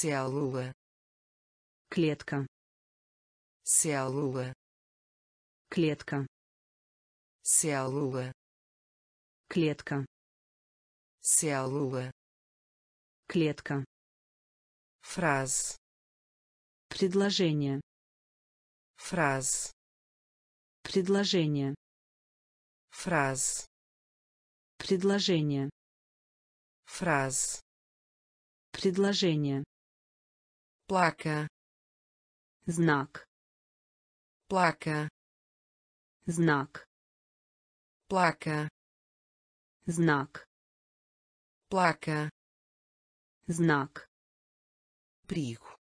célula клетка. Célula клетка. Célula клетка. Célula клетка. Frase предложение. Frase предложение. Frase предложение. Frase предложение placa знак. Placa знак. Placa знак. Placa знак. Perigo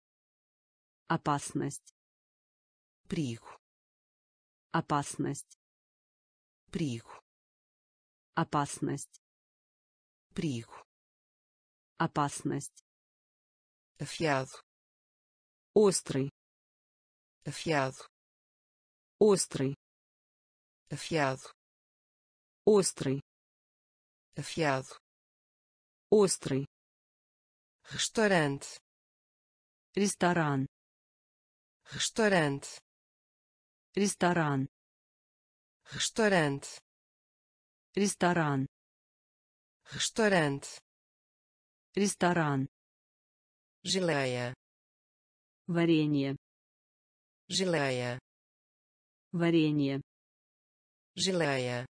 опасность. Perigo опасность. Perigo опасность. Perigo опасность. Afiado острый afiado острый afiado острый afiado острый restaurante ресторан restaurante ресторан restaurante ресторан restaurante ресторан geleia Варенье. Geleia варенье. Geleia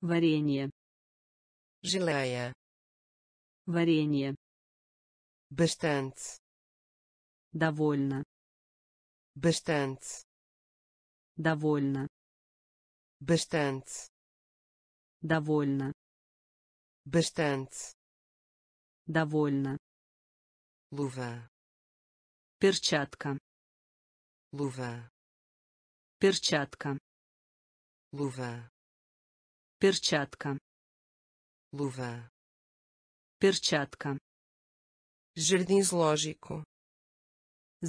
варенье. Geleia варенье. Bastante довольно. Bastante довольно. Bastante довольно. Bastante довольно. Luva перчатка luva перчатка luva перчатка luva перчатка jardim zoológico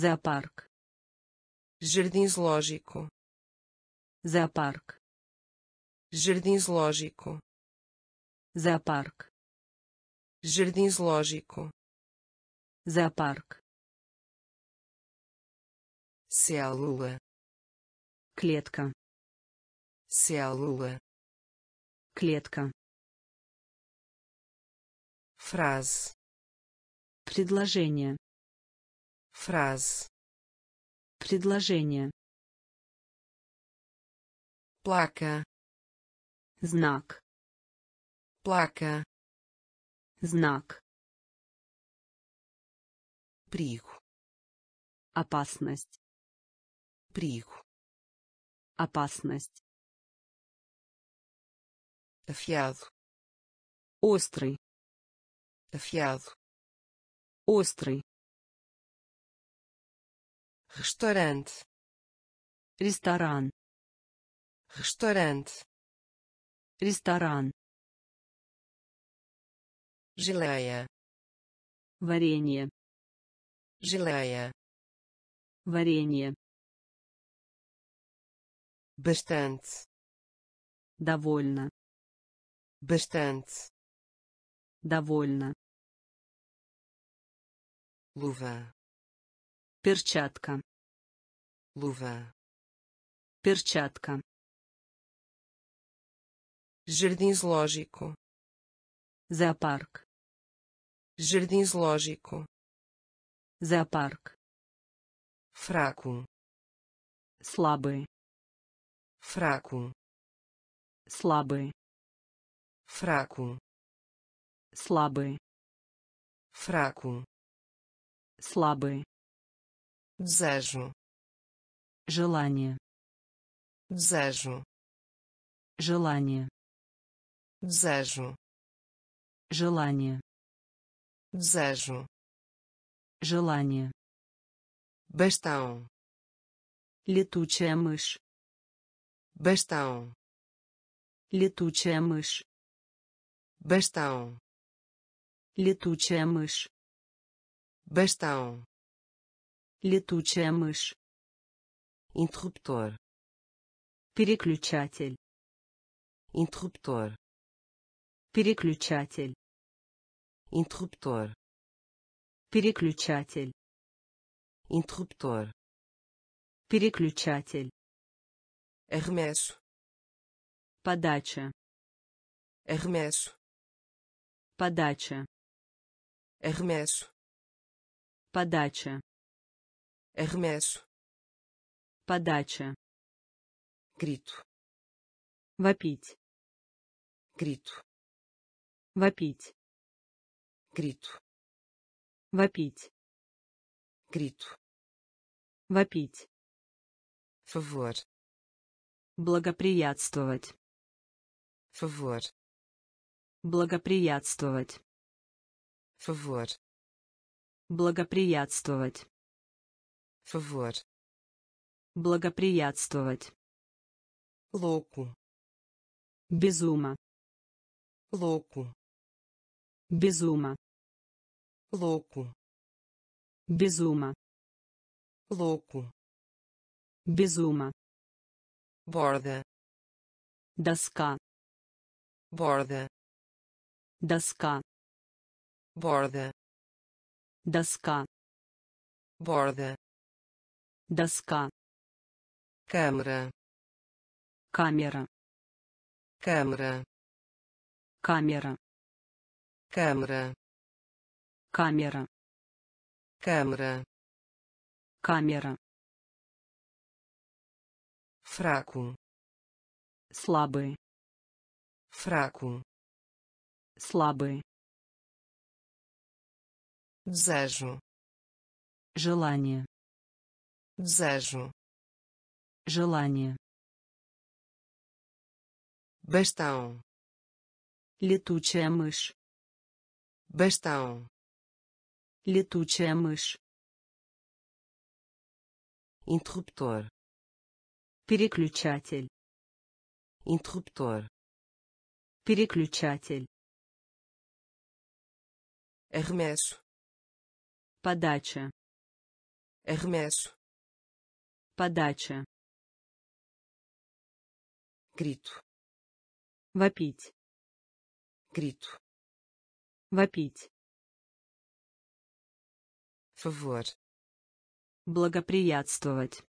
зоопарк jardim zoológico зоопарк jardim zoológico зоопарк jardim zoológico зоопарк célula клетка. Célula клетка. Frase предложение. Frase предложение. Placa знак. Placa знак. Perigo опасность perigo опасность afiado острый afiado острый restaurante ресторан restaurante ресторан geleia варенье geleia варенье bastante довольно bastante довольно luva перчатка luva перчатка jardim zoológico зоопарк jardim zoológico зоопарк fraco слабый fraco слабый. Fraco слабый. Fraco слабый. Desejo желание. Desejo желание. Desejo желание. Desejo желание. Bastão летучая мышь bastão летучая мышь. Bastão летучая мышь. Bastão летучая мышь. Interruptor. Переключатель. Interruptor. Переключатель. Interruptor. Переключатель. interruptor, Переключатель. Arremesso, Подача. arremesso, Подача. arremesso, Подача. arremesso, Подача. grito, Вопить. grito, Вопить. grito, Вопить. grito, Вопить. favor, Благоприятствовать. favor, Благоприятствовать. favor, Благоприятствовать. favor, Благоприятствовать. louco, Безума. louco, Безума. louco, Безума. louco, Безума. Borda, Доска. borda, Доска. borda, Доска. borda, Доска. câmara, Камера. câmara, Камера. câmara, Камера. câmara, Камера. Fraco, Слабый. fraco, Слабый. desejo, Желание. desejo, Желание. bastão, Летучая мышь. bastão, Летучая мышь. interruptor, Переключатель. interruptor, Переключатель. arremesso, Подача. arremesso, Подача. grito, Вопить. grito, Вопить. favor, Благоприятствовать.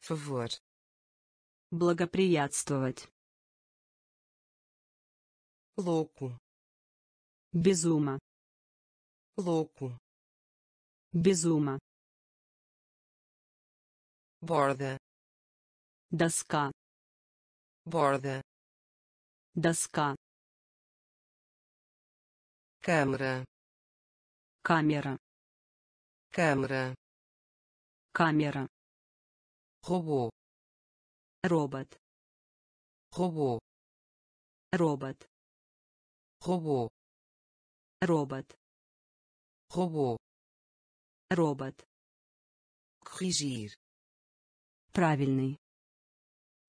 Favor, Благоприятствовать. louco, Безума. louco, Безума. borda, Доска. borda, Доска. câmara, Камера. câmara, Камера. Robô, Робот. robô, Робот. robô, Робот. robô, Робот. corrigir, Правильный.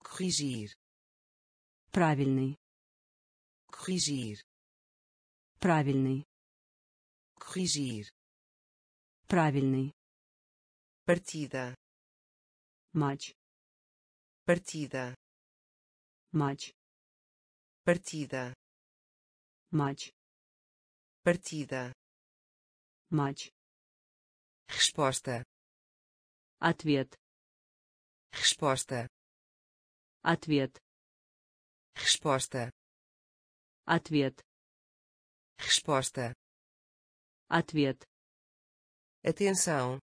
corrigir, Правильный. corrigir, Правильный. corrigir, Правильный. partida, Матч. partida, Матч. partida, Матч. partida, Матч. resposta, Ответ. resposta, Ответ. resposta, Ответ. resposta, Ответ. atenção,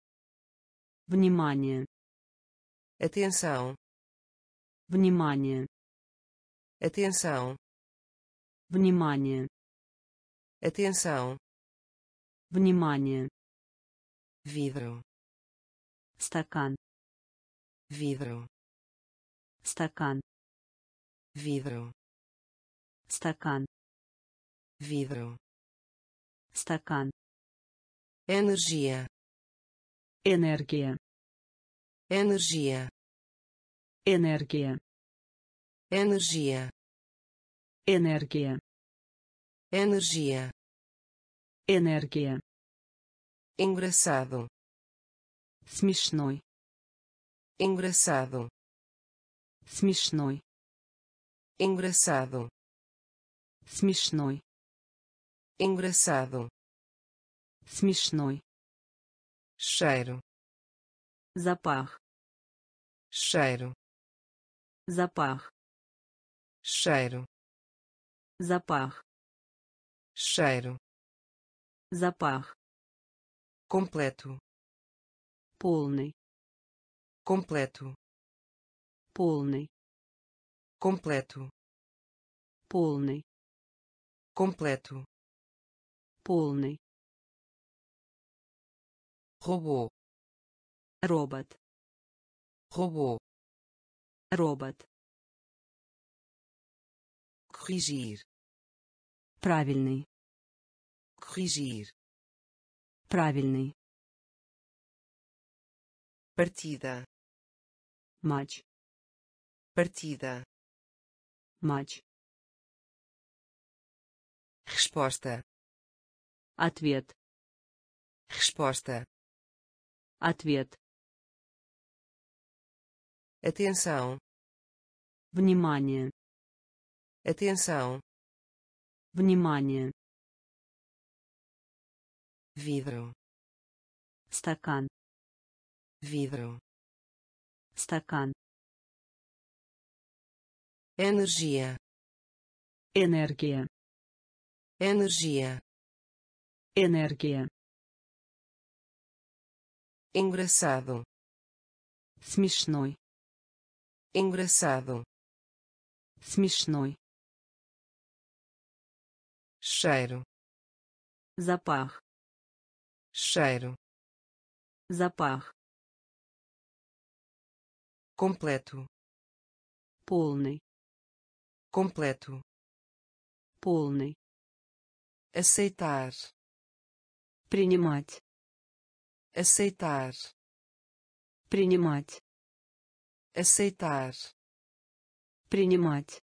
Внимание. atenção, Внимание. atenção, Внимание. atenção, Внимание. vidro, Стакан. vidro, Стакан. vidro, Стакан. vidro, Стакан. energia, Энергия. energia, Энергия. energia, Энергия. energia, Энергия. engraçado, Смешной. engraçado, Смешной. engraçado, Смешной. engraçado, Смешной. cheiro, Запах. cheiro, Запах. cheiro, Запах. cheiro, Запах. completo, Полный. completo, Полный. completo, Полный. completo, Полный. robô, Робот. Robô, Робот. corrigir, Правильный. corrigir, Правильный. partida, Матч. partida, Матч. resposta, Ответ. resposta, Ответ. atenção, Внимание. atenção, Внимание. vidro, Стакан. vidro, Стакан. energia, Энергия. energia, Энергия. engraçado, Смешной. engraçado, Смешной. cheiro, Запах. cheiro, Запах. completo, Полный. completo, Полный. aceitar, Принимать. aceitar, Принимать. Aceitar, Принимать.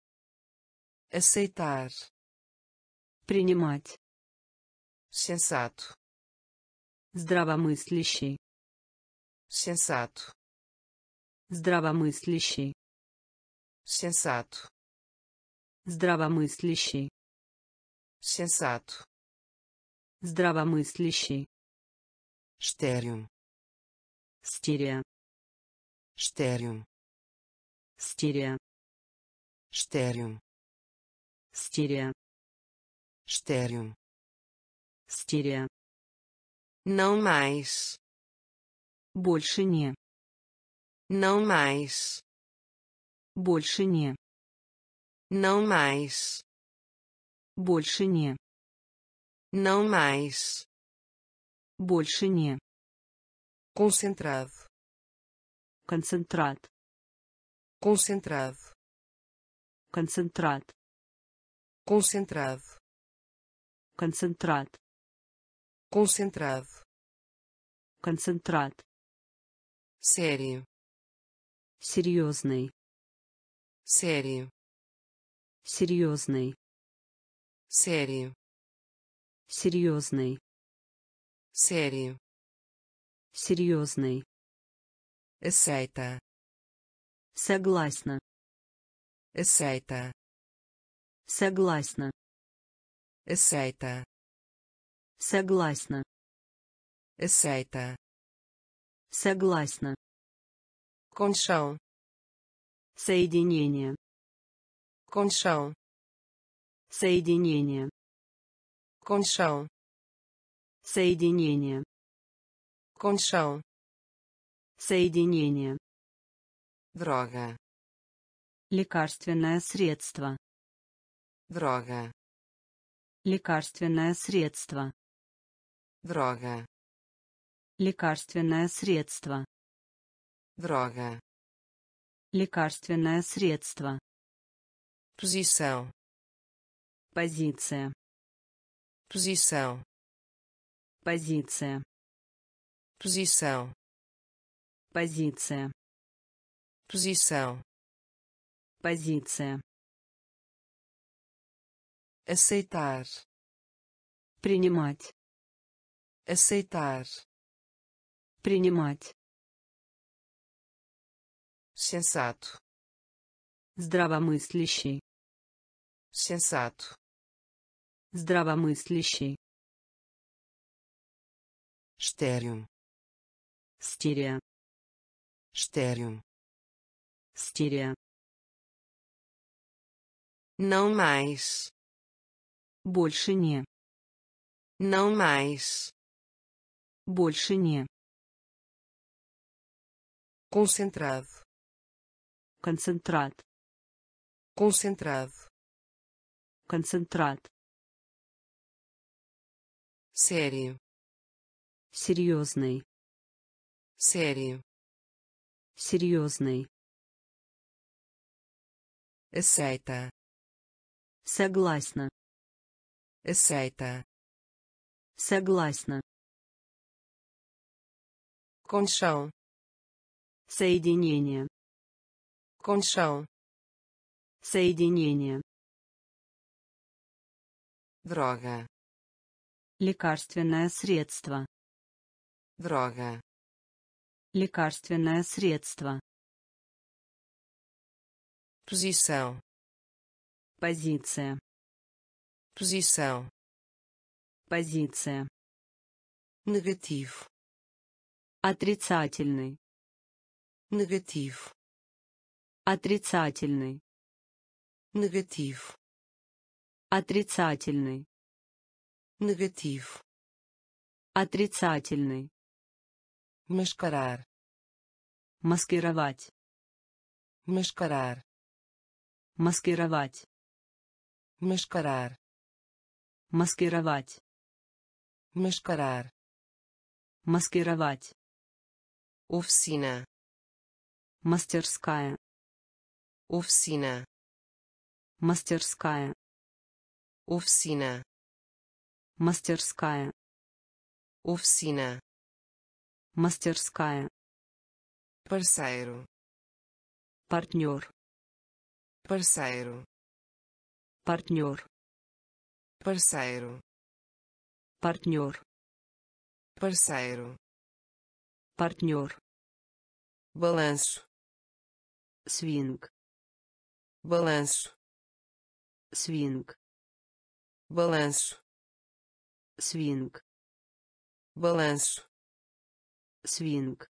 aceitar, Принимать. sensato, Здравомыслящий. sensato, Здравомыслящий. sensato, Здравомыслящий. sensato, Здравомыслящий. estéreo, Стерео. estéreo, Стерео. estéreo, Стерео. estéreo, Стерео. não mais, Больше не. não mais, Больше не. não mais, Больше не. não mais, Больше не. concentrado, Концентрат. Concentrado, Концентрат. concentrado, Концентрат. concentrado, Концентрат. sério, Серьезный. sério, Серьезный. sério, Серьезный. sério, Серьезный. aceita, Согласна. aceita, Согласна. aceita, Согласна. aceita, Согласна. conchão, Соединение. conchão, Соединение. conchão, Соединение. conchão, Соединение. Droga, Лекарственное средство. droga, Лекарственное средство. droga, Лекарственное средство. droga, Лекарственное средство. posição, Позиция. posição, Позиция. posição, Позиция. Posição, Позиция. aceitar, Принимать. aceitar, Принимать. sensato, Здравомыслящий. sensato, Здравомыслящий. estéreo стерео estéreo стерео não mais. Больше не. Não mais. Больше не. Concentrado. Концентрат. Concentrado. Концентрат. Sério. Серьезный. Sério. Серьезный aceita согласна. Aceita согласна. Colchão соединение. Colchão соединение. Droga лекарственное средство. Droga лекарственное средство posição. Позиция. Posição. Позиция. Negativo. Отрицательный. Negativo. Отрицательный. Negativo. Отрицательный. Negativo. Отрицательный. Mascarar. Маскировать. Mascarar маскировать mascarar маскировать mascarar маскировать. Oficina мастерская. Oficina мастерская. Oficina мастерская. Oficina мастерская. Parceiro партнер parceiro партнер parceiro партнер parceiro партнер balanço свинг balanço свинг balanço свинг balanço свинг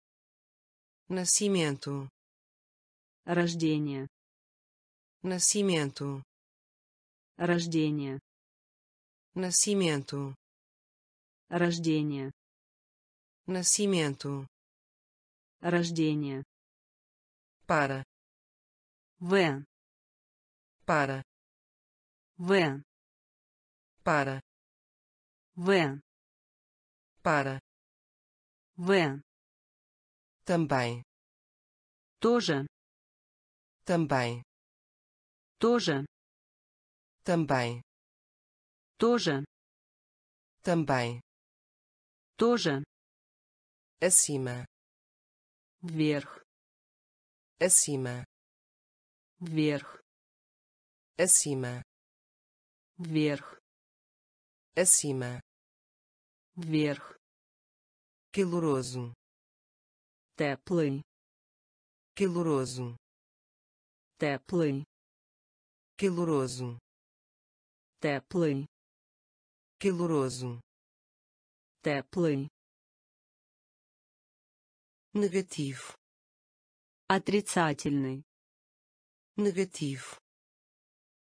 nascimento рождение nascimento рождение nascimento рождение nascimento рождение para в para в para в para в também тоже também тоже também тоже também тоже acima вверх acima вверх acima вверх acima вверх caloroso теплый caloroso теплый Caloroso. Теплый caloroso. Теплый negativo. Отрицательный negativo.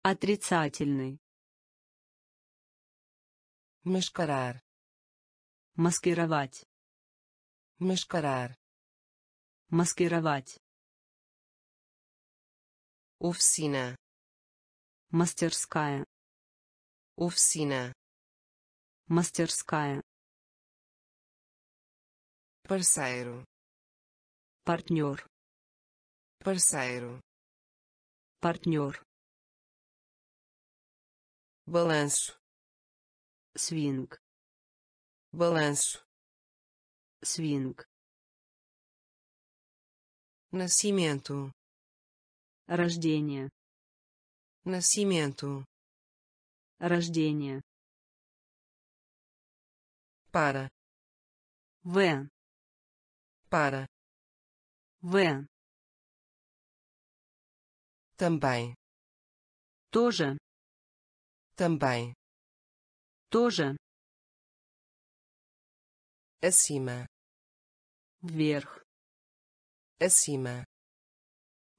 Отрицательный mascarar. Маскировать. Mascarar. Маскировать. Oficina мастерская. Oficina. Мастерская. Parceiro. Партнер parceiro. Партнер balanço. Свинг. Balanço. Свинг. Nascimento. Рождение nascimento рождение para в para в também тоже também тоже acima вверх acima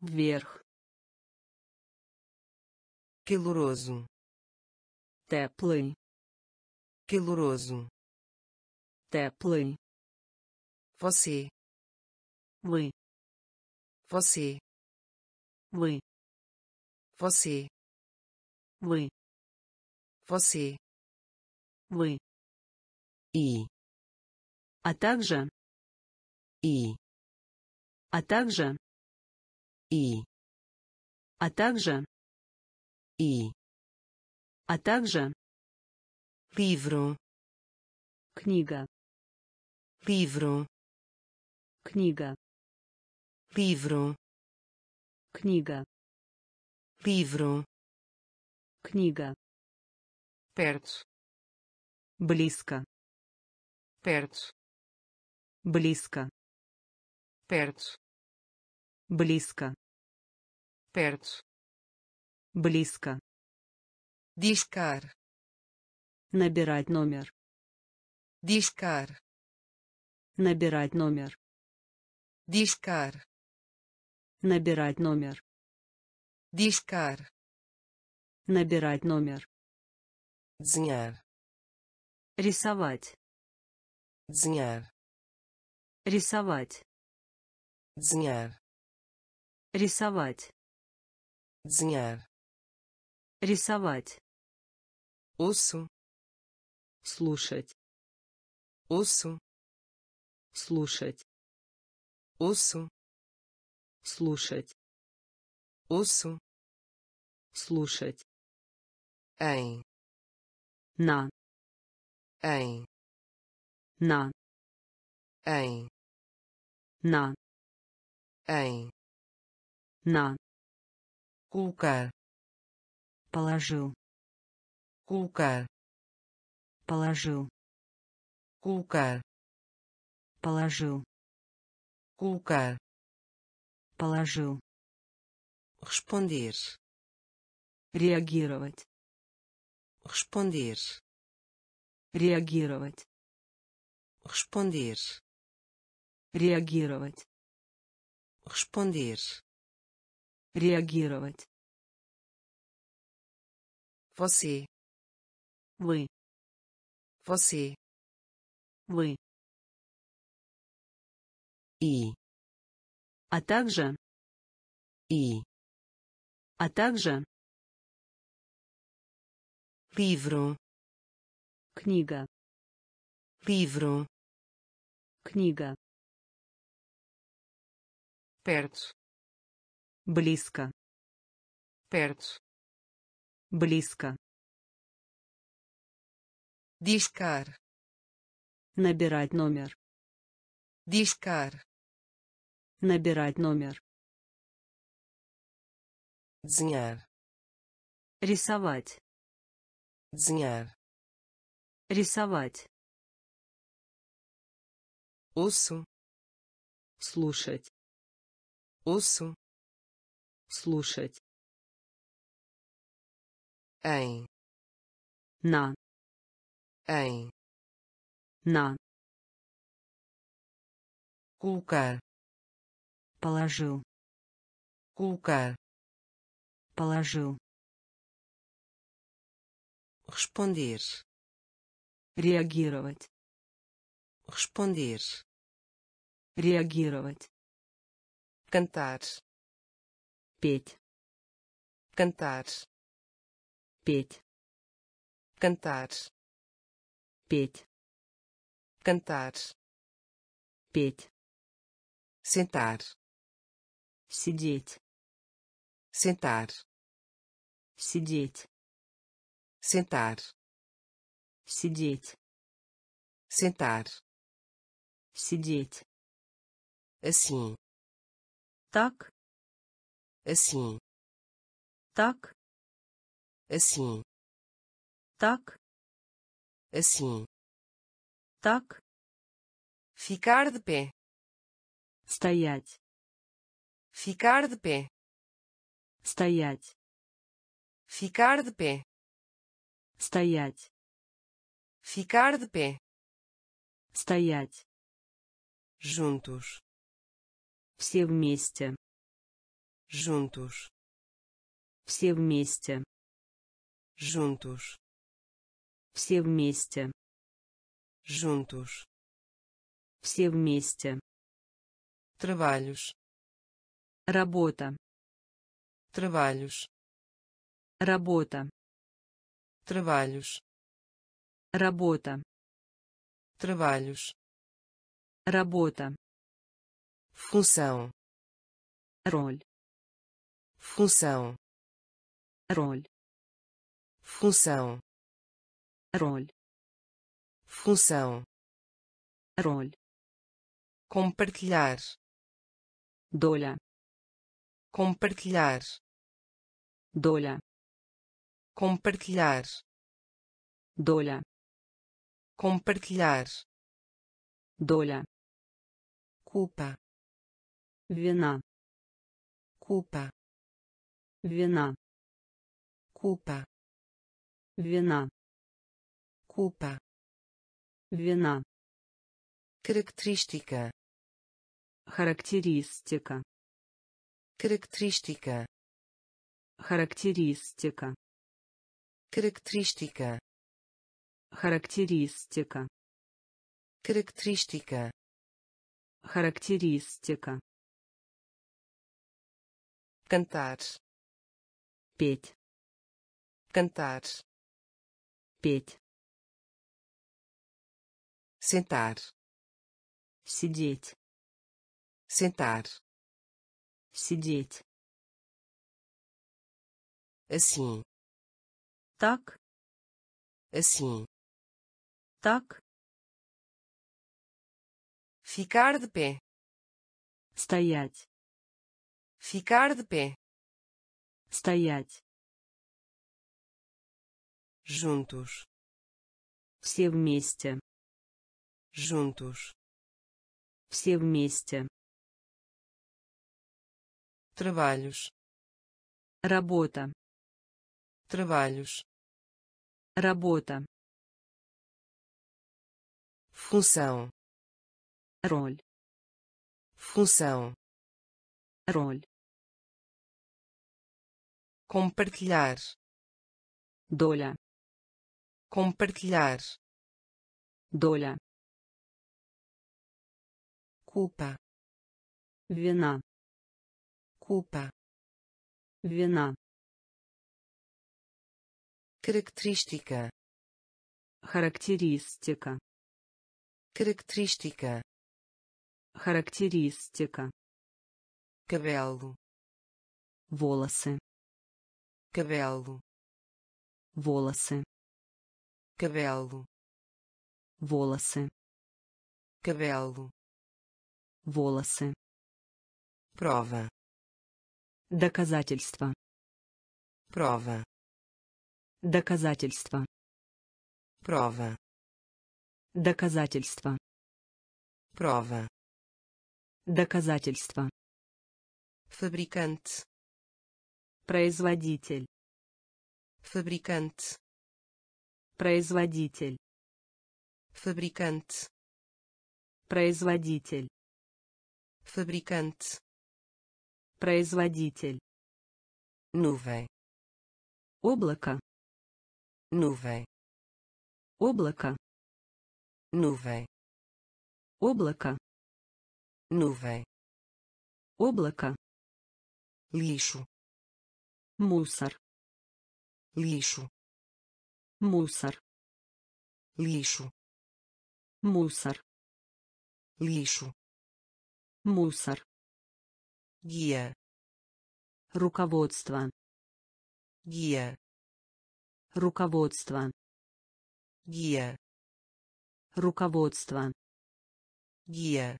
вверх caloroso теплый caloroso теплый você вы você вы você вы você вы и. А также? И. А также? И. А также и а также livro. книга. Livro. Книга. Livro. Книга. Livro. Книга. Perto. Близко. Perto. Близко. Perto. Близко. Perto близко. Discar. Набирать номер. Discar. Набирать номер. Discar. Набирать номер. Discar. Набирать номер. Desenhar. Рисовать. Desenhar. Рисовать. Desenhar. Рисовать. Desenhar рисовать osso слушать osso слушать osso слушать osso слушать. Em на. Em на. Em на. Em на. Colocar положил. Colocar положил. Colocar положил. Colocar положил. Responder. Реагировать. Responder. Реагировать. Responder. Реагировать. Responder. Реагировать você. Вы. Você. Вы. И. А также. И. А также. Livro. Книга. Livro. Книга. Perto. Близко. Perto близко. Discar набирать номер. Discar набирать номер. Desenhar рисовать. Desenhar рисовать. Osso слушать. Osso слушать em на em на colocar положил colocar положил responder реагировать responder реагировать cantar петь cantar петь cantar петь cantar петь sentar сидеть sentar сидеть sentar сидеть sentar сидеть assim так assim так assim так assim так ficar de pé стоять ficar de pé стоять ficar de pé, стоять ficar de pé, Стоять. juntos, Все вместе. juntos, Все вместе. juntos, Все вместе. juntos, Все вместе. trabalhos, Работа. trabalhos, Работа. trabalhos, Работа. trabalhos, Работа. função, Роль. função, Роль. função, Роль. função, Роль. compartilhar, Доля. compartilhar, Доля. compartilhar, Доля. compartilhar, Доля. culpa, Вина. culpa, Вина. culpa, Вина. culpa, Вина. característica, Характеристика. característica, Характеристика. característica, Характеристика. característica, Характеристика. cantar, Петь. cantar, Петь. sentar, Сидеть. sentar, Сидеть. assim, Так. assim, Так. ficar de pé, Стоять. ficar de pé, Стоять. juntos, Все вместе. juntos, Все вместе. trabalhos, Работа. trabalhos, Работа. função, Роль. função, Роль. compartilhar, Доля. Compartilhar, Доля. culpa, Вина. culpa, Вина. característica, Характеристика. característica, Характеристика. cabelo, Волосы. cabelo, Волосы. Cabelo, Волосы. cabelo, Волосы. prova, Доказательство. prova, Доказательство. prova, Доказательство. prova, Доказательство. fabricante, Производитель. fabricante, Производитель. fabricante, Производитель. fabricante, Производитель. nuvem, Облако. nuvem, Облако. nuvem, Облако. nuvem, Облако. lixo, Мусор. lixo, Мусор. lixo, Мусор. lixo, Мусор. guia, Руководство. guia, Руководство. guia, Руководство. guia,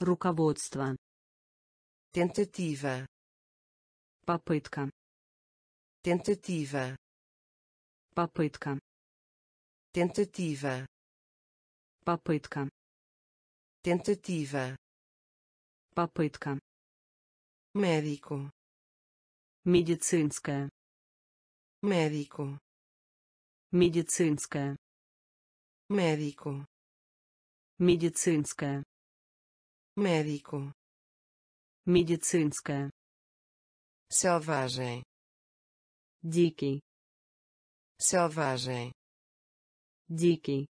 Руководство. tentativa, Попытка. tentativa, Попытка. tentativa, Попытка. tentativa, Попытка. médico, Медицинская. médico, Медицинская. médico, медицинская médico медицинская selvagem дикий selvagem дикий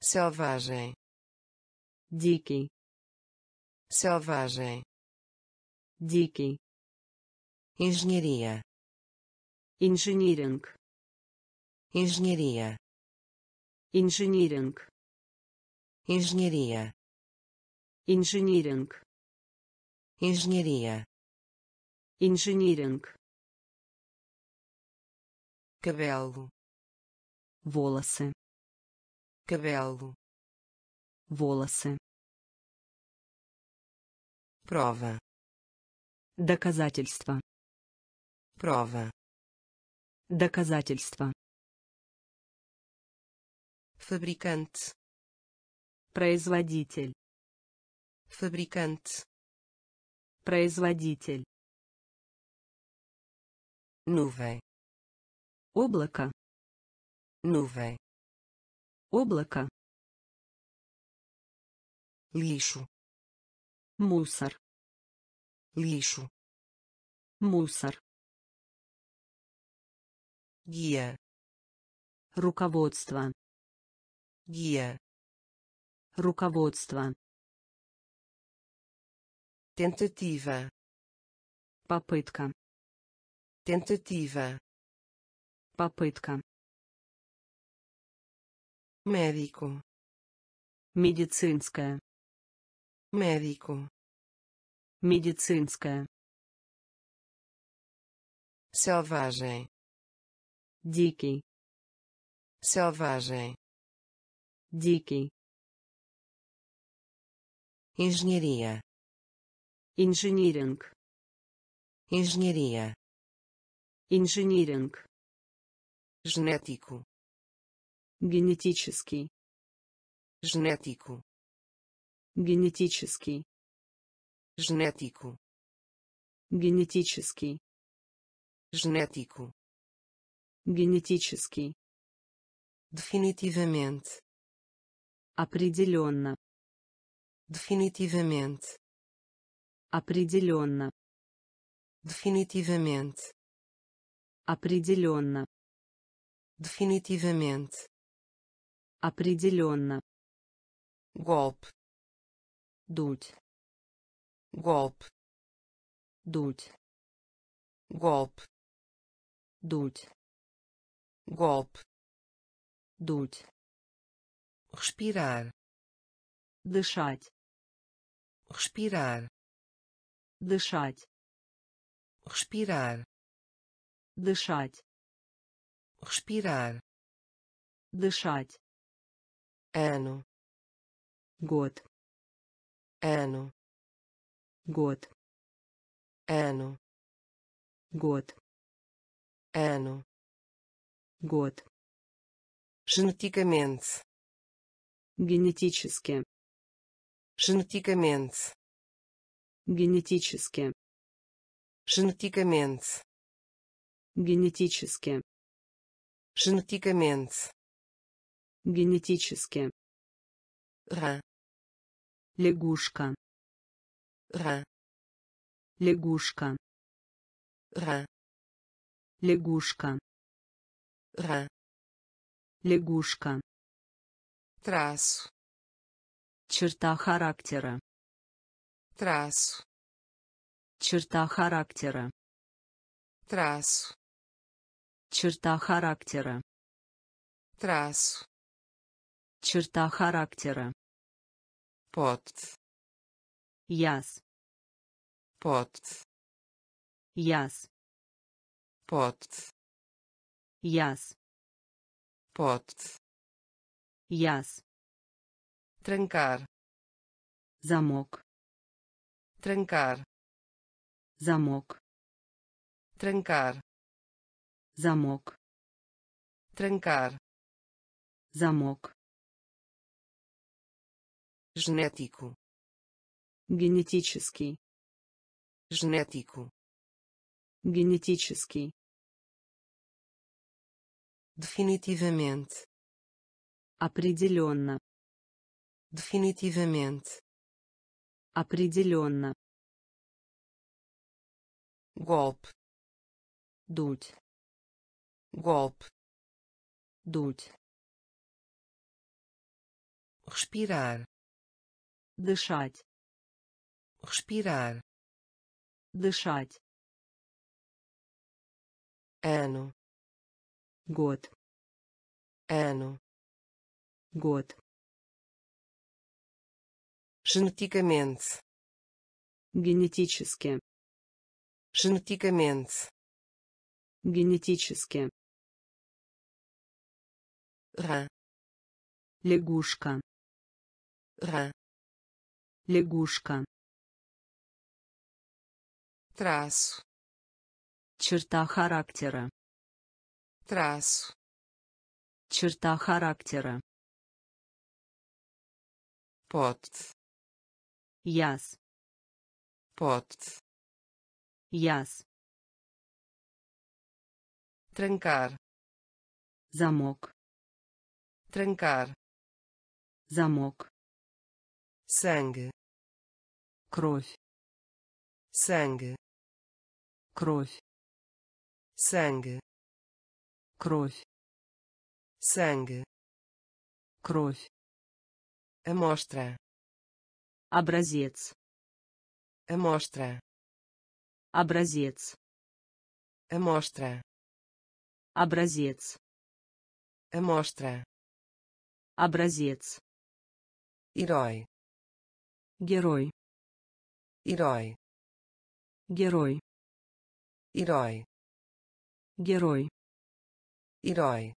selvagem дикий selvagem дикий engenharia инжиниринг engenharia инжиниринг engenharia инжиниринг engenharia инжиниринг cabelo. Волосы. Cabelo. Волосы. Prova. Доказательство prova. Доказательство fabricante. Производитель. Fabricante. Производитель. Nuvem облако. Nuvem облако. Lixo мусор. Lixo мусор. Guia руководство. Guia руководство. Tentativa попытка. Tentativa попытка. Médico. Медицинская. Médico. Медицинская. Selvagem. Дикий. Selvagem. Дикий. Engenharia. Инжиниринг. Engenharia. Инжиниринг genético. Генетический. Genético. Генетический. Genético. Генетический. Genético. Генетический. Definitivamente. Определенно. Definitivamente. Определенно. Definitivamente. Определенно definitivamente определенно golpe дуть golpe дуть golpe дуть golpe дуть respirar дышать respirar дышать respirar дышать respirar дышать ano год ano год ano год ano год geneticamente генетически geneticamente генетически geneticamente генетически geneticamente генетически. Rã лягушка. Rã лягушка. Rã лягушка. Rã лягушка. Traço. Черта характера. Traço. Черта характера. Traço черта характера. Traço черта характера. Pote яс. Pote яс. Pote яс. Pote яс. Trancar замок. Trancar замок. Trancar замок. Trancar. Замок. Genético. Генетический. Genético. Генетический. Definitivamente. Определенно. Definitivamente. Определенно. golpe. Дуть. Golpe Дуть. respirar Дышать. respirar Дышать. ano Год. ano Год. geneticamente Генетически. geneticamente Генетически. Rã Лягушка. rã Лягушка. traço Черта характера. traço Черта характера. pote Яс. pote Яс. trancar Замок. Trancar Замок. sangue Кровь. sangue Кровь. sangue Кровь. sangue Кровь. amostra Образец. amostra Образец. amostra Образец. amostra Образец. herói Герой. herói Герой. herói Герой. herói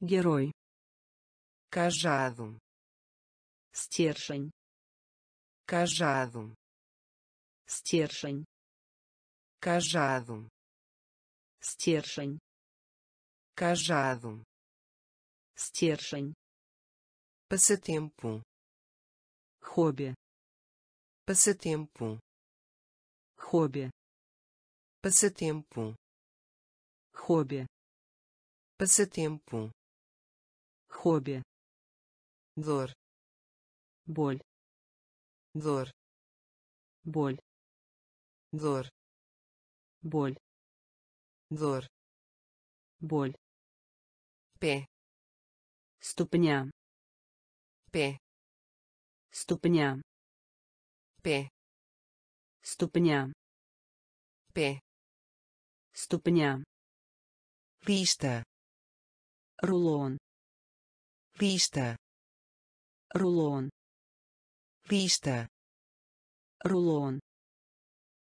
Герой. cajado Стержень. cajado Стержень. cajado Стержень. cajado Стержень. passatempo Хобби. passatempo Хобби. passatempo Хобби. passatempo Хобби. dor Боль. dor Боль. dor Боль. dor Боль. pé Ступня. pé Ступня. pé Ступня. pé Ступня. lista Рулон. lista Рулон. lista Рулон.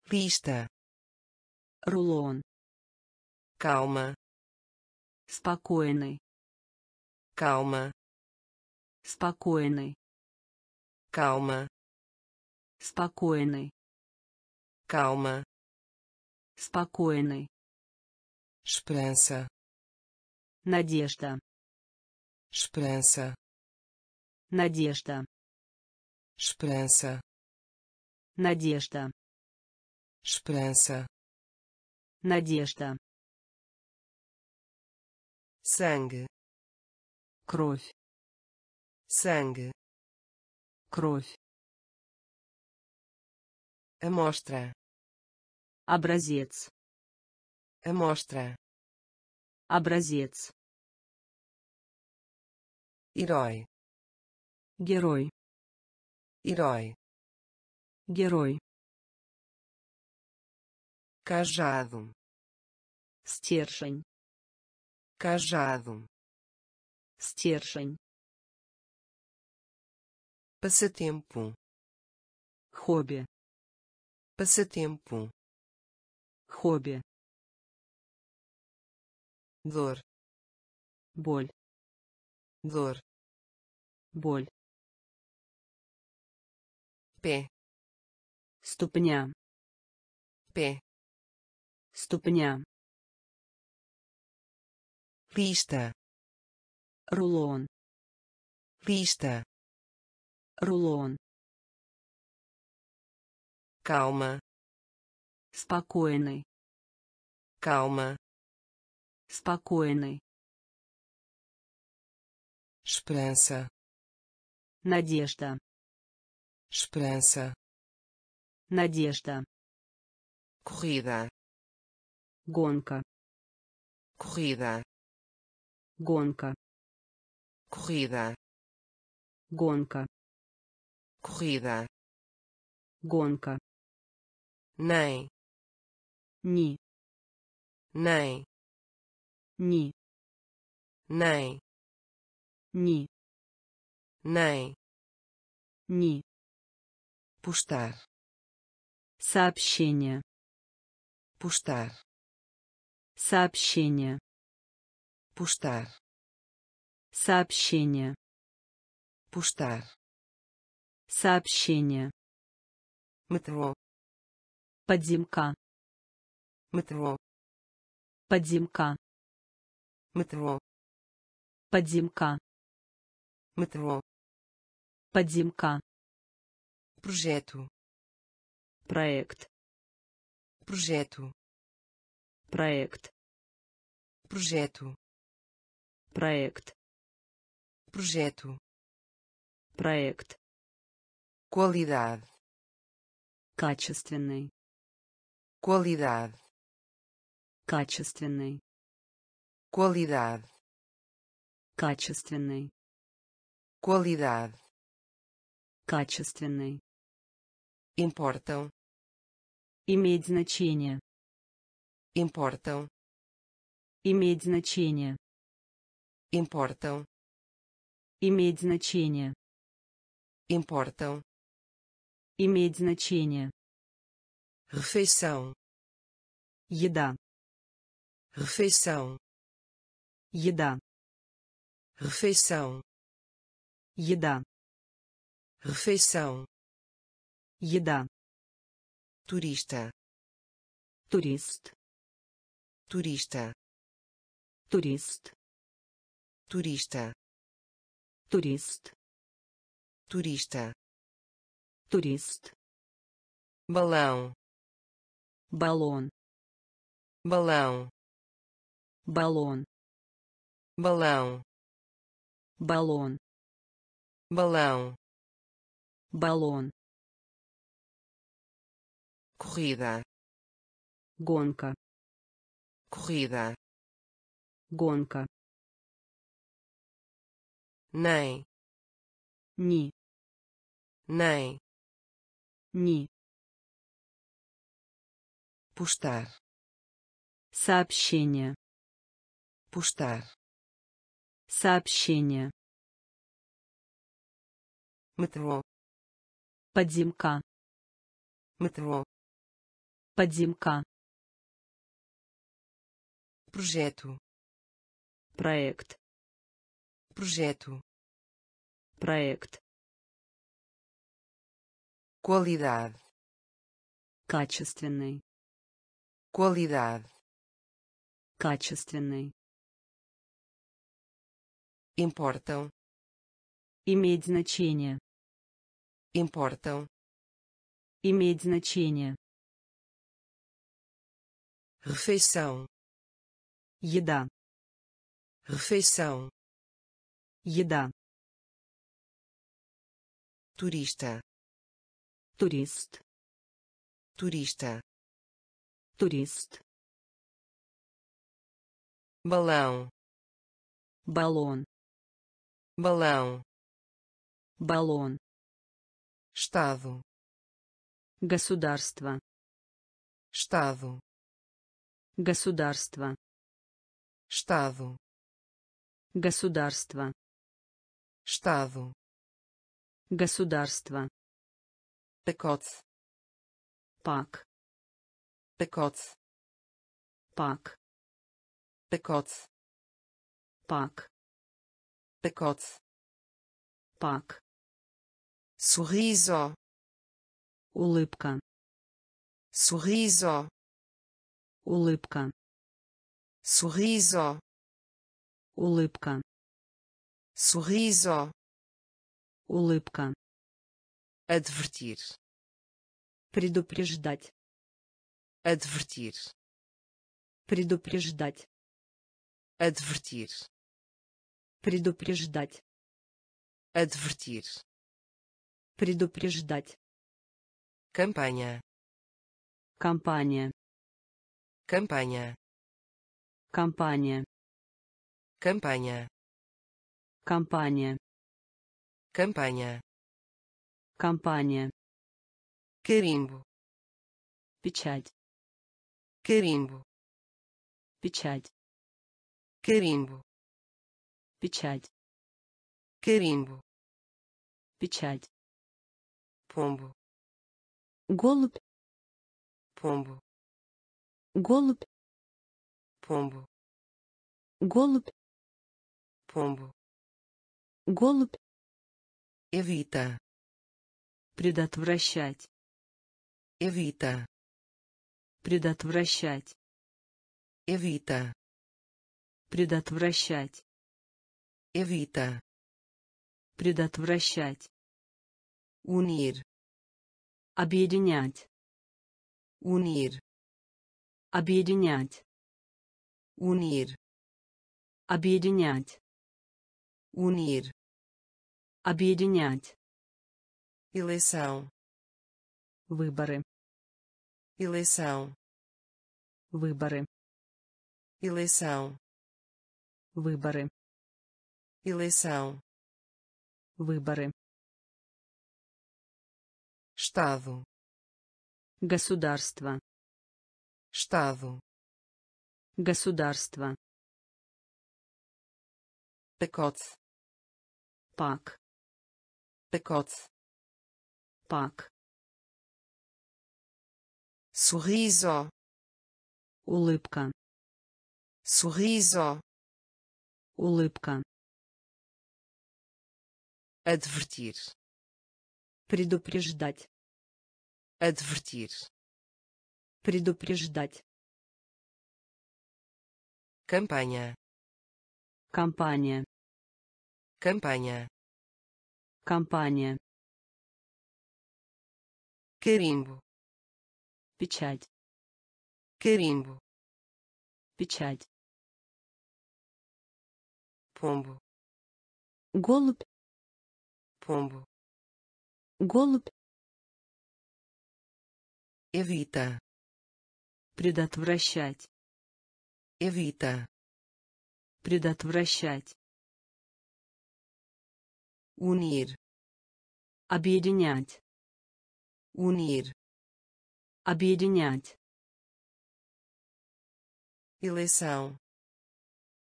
lista Рулон. calma Спокойный. Calma Спокойный. calma Спокойный. calma Спокойный. esperança Надежда. esperança Надежда. esperança Надежда. esperança Надежда. sangue Кровь. sangue Кровь. amostra Образец. amostra Образец. herói Герой. herói Герой. cajado Стержень. cajado Стержень. passatempo Хобби. passatempo Хобби. dor Боль. dor Боль. pé Ступня. pé Ступня. lista Рулон. lista Рулон. calma Спокойный. calma Спокойный. esperança Надежда. esperança, Надежда. corrida, Гонка. corrida, Гонка. Corrida, Гонка. corrida, Гонка. nem, Ни. nem, Ни. nem, Ни. nem, Ни. postar, Сообщение. postar, Сообщение. postar, Сообщение. postar, Сообщение. metrô, Подземка. metrô, Подземка. metrô, Подземка. metrô, Подземка. projeto, Проект. projeto, Проект. projeto, Проект. Projeto, Проект. qualidade, Качественный. qualidade, Качественный. qualidade, Качественный. qualidade, Качественный. importam, Иметь значение. importam, Иметь значение. importam, Иметь значение. importam, Иметь значение. refeição, Еда. refeição, Еда. refeição, Еда. refeição, Еда. turista, Турист. turista, Турист. turista, Турист. turista, Турист. balão, Баллон. balão, Баллон. balão, Баллон. balão, Баллон. corrida, Гонка. corrida, Гонка. Nem, Ни. nem, Ни. postar, Сообщение. postar, Сообщение. metrô, Подземка. metrô, Подземка. projeto, Проект. projeto, Проект. qualidade, Качественный. qualidade, Качественный. importam, Иметь значение. importam, Иметь значение. refeição, Еда. refeição, Еда. Turista, Турист. turista, Турист. balão, Баллон. balão, Баллон. estado, Государство. estado, Государство. estado, Государство. estado, Государство. pacote, Пак. pacote, Пак. pacote, Пак. pacote, Пак. sorriso, Улыбка. sorriso, Улыбка. sorriso, Улыбка. sorriso, Улыбка. advertir, Предупреждать. advertir, Предупреждать. advertir, Предупреждать. advertir, Предупреждать. Campanha. Компания. Campanha. Компания. Campanha. Компания. Campanha. Компания. Carimbo. Печать. Carimbo. Печать. Carimbo. Печать. Carimbo. Печать. Pombo. Голубь. Pombo. Голубь. Pombo. Голубь. Pombo. Голубь. Evita. Предотвращать. Evita. Предотвращать. Evita. Предотвращать. Evita. Предотвращать. Unir. Объединять. Unir. Объединять. Unir. Объединять. Unir. Объединять. Eleição. Выборы. Eleição. Выборы. Eleição. Выборы. Eleição. Выборы. Estado. Государство. Estado. Государство. Pacote. Пак. Pacote. Пак. Sorriso. Улыбка. Sorriso. Улыбка. Advertir. Предупреждать. Advertir. Предупреждать. Campanha. Компания. Campanha. Компания. Carimbo. Печать. Carimbo. Печать. Pombo. Голубь. Pombo. Голубь. Evita. Предотвращать. Evita. Предотвращать. Unir. Объединять. Unir. Объединять. Eleição.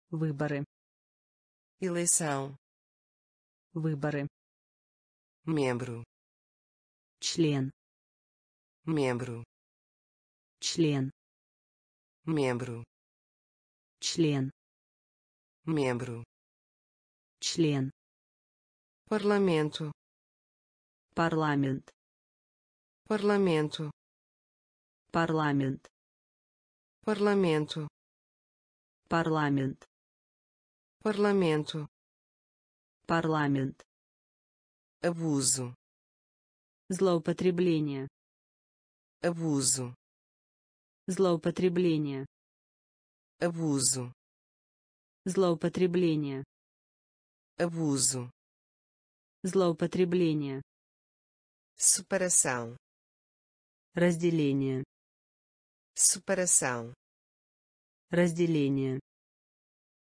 Выборы. Eleição. Выборы. Membro. Член. Membro. Член. Membro. Член. Membro. Член. Parlamento. Парламент. Parlamento. Парламент. Parlamento. Парламент. Parlamento. Парламент. Abuso. Злоупотребление. Abuso. Злоупотребление. Abuso. Злоупотребление. Abuso. Злоупотребление. Separação. Разделение. Separação. Разделение.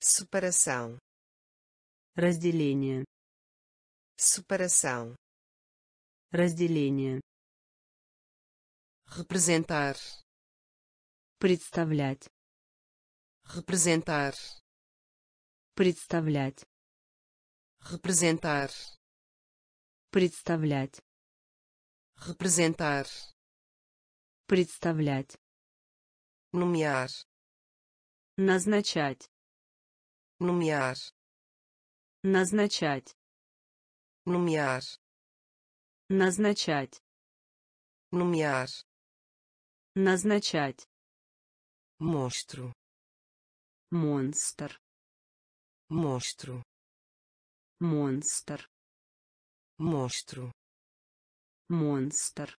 Separação. Разделение. Separação. Разделение. Representar. Представлять. Representar. Представлять. Representar. Представлять. Representar. Представлять. Nomear. Назначать. Nomear. Назначать. Nomear. Назначать. Nomear. Назначать. Monstro. Монстр. Monstro. Монстр. Monstro. Монстр.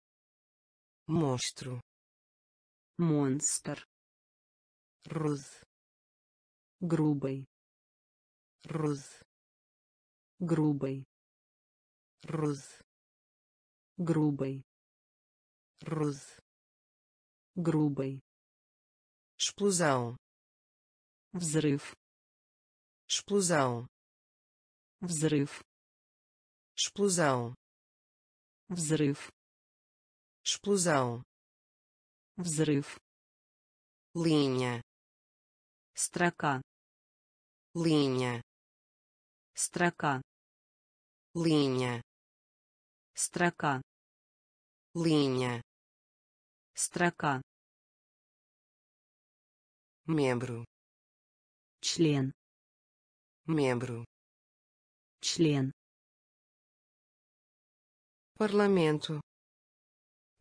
Monstro. Монстр. Rude. Грубый. Rude. Грубый. Rude. грубый rude, грубый explosão, взрыв explosão, взрыв explosão, взрыв explosão, взрыв linha, строка linha, строка linha, строка linha, строка membro, член membro, член parlamento,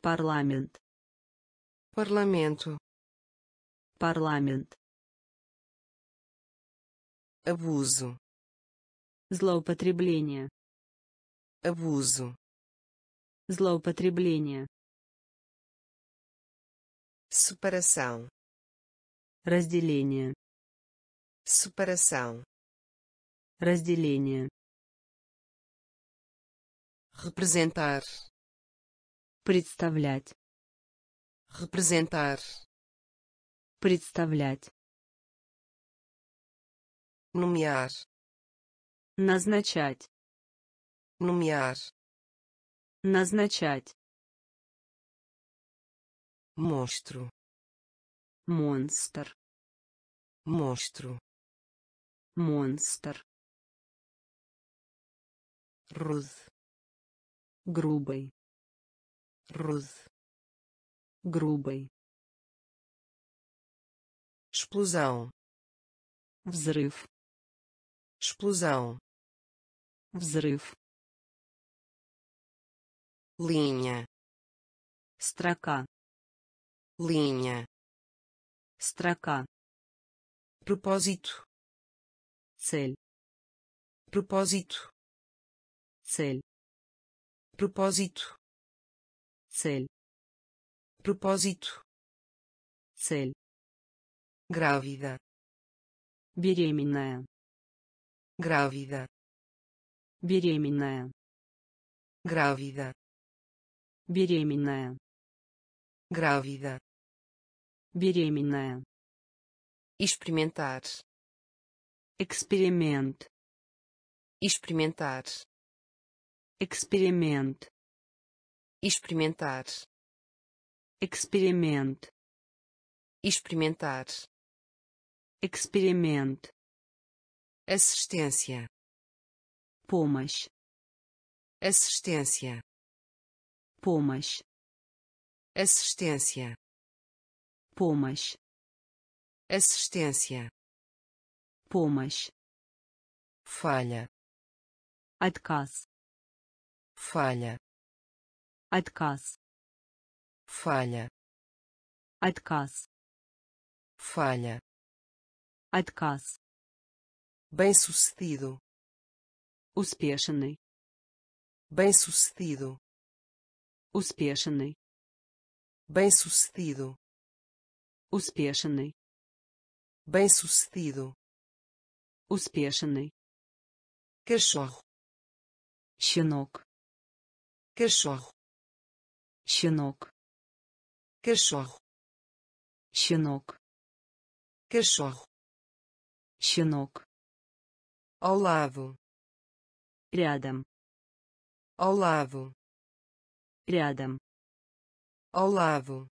парламент. Parlamento, парламент. Abuso, злоупотребление. Abuso, злоупотребление. Separação, разделение. Separação, разделение representar, представлять. representar, представлять. nomear, назначать. nomear, назначать. monstro, монстр. monstro, монстр. rude, грубый rude, грубый explosão, взрыв explosão, взрыв linha, строка linha, строка propósito, цель propósito, цель propósito, цель propósito, цель grávida, беременная grávida, беременная grávida, беременная grávida, беременная experimentar, эксперимент experimentar, эксперимент experimentar, эксперимент experimentar, эксперимент assistência, помощь assistência, помощь assistência, помощь assistência, помощь falha, отказ falha, отказ falha, отказ falha, отказ bem-sucedido, успешный bem-sucedido, успешный bem-sucedido, успешный bem-sucedido, успешный cachorro, щенок cachorro, щенок cachorro, щенок cachorro, щенок ao lado, рядом ao lado, рядом ao lado,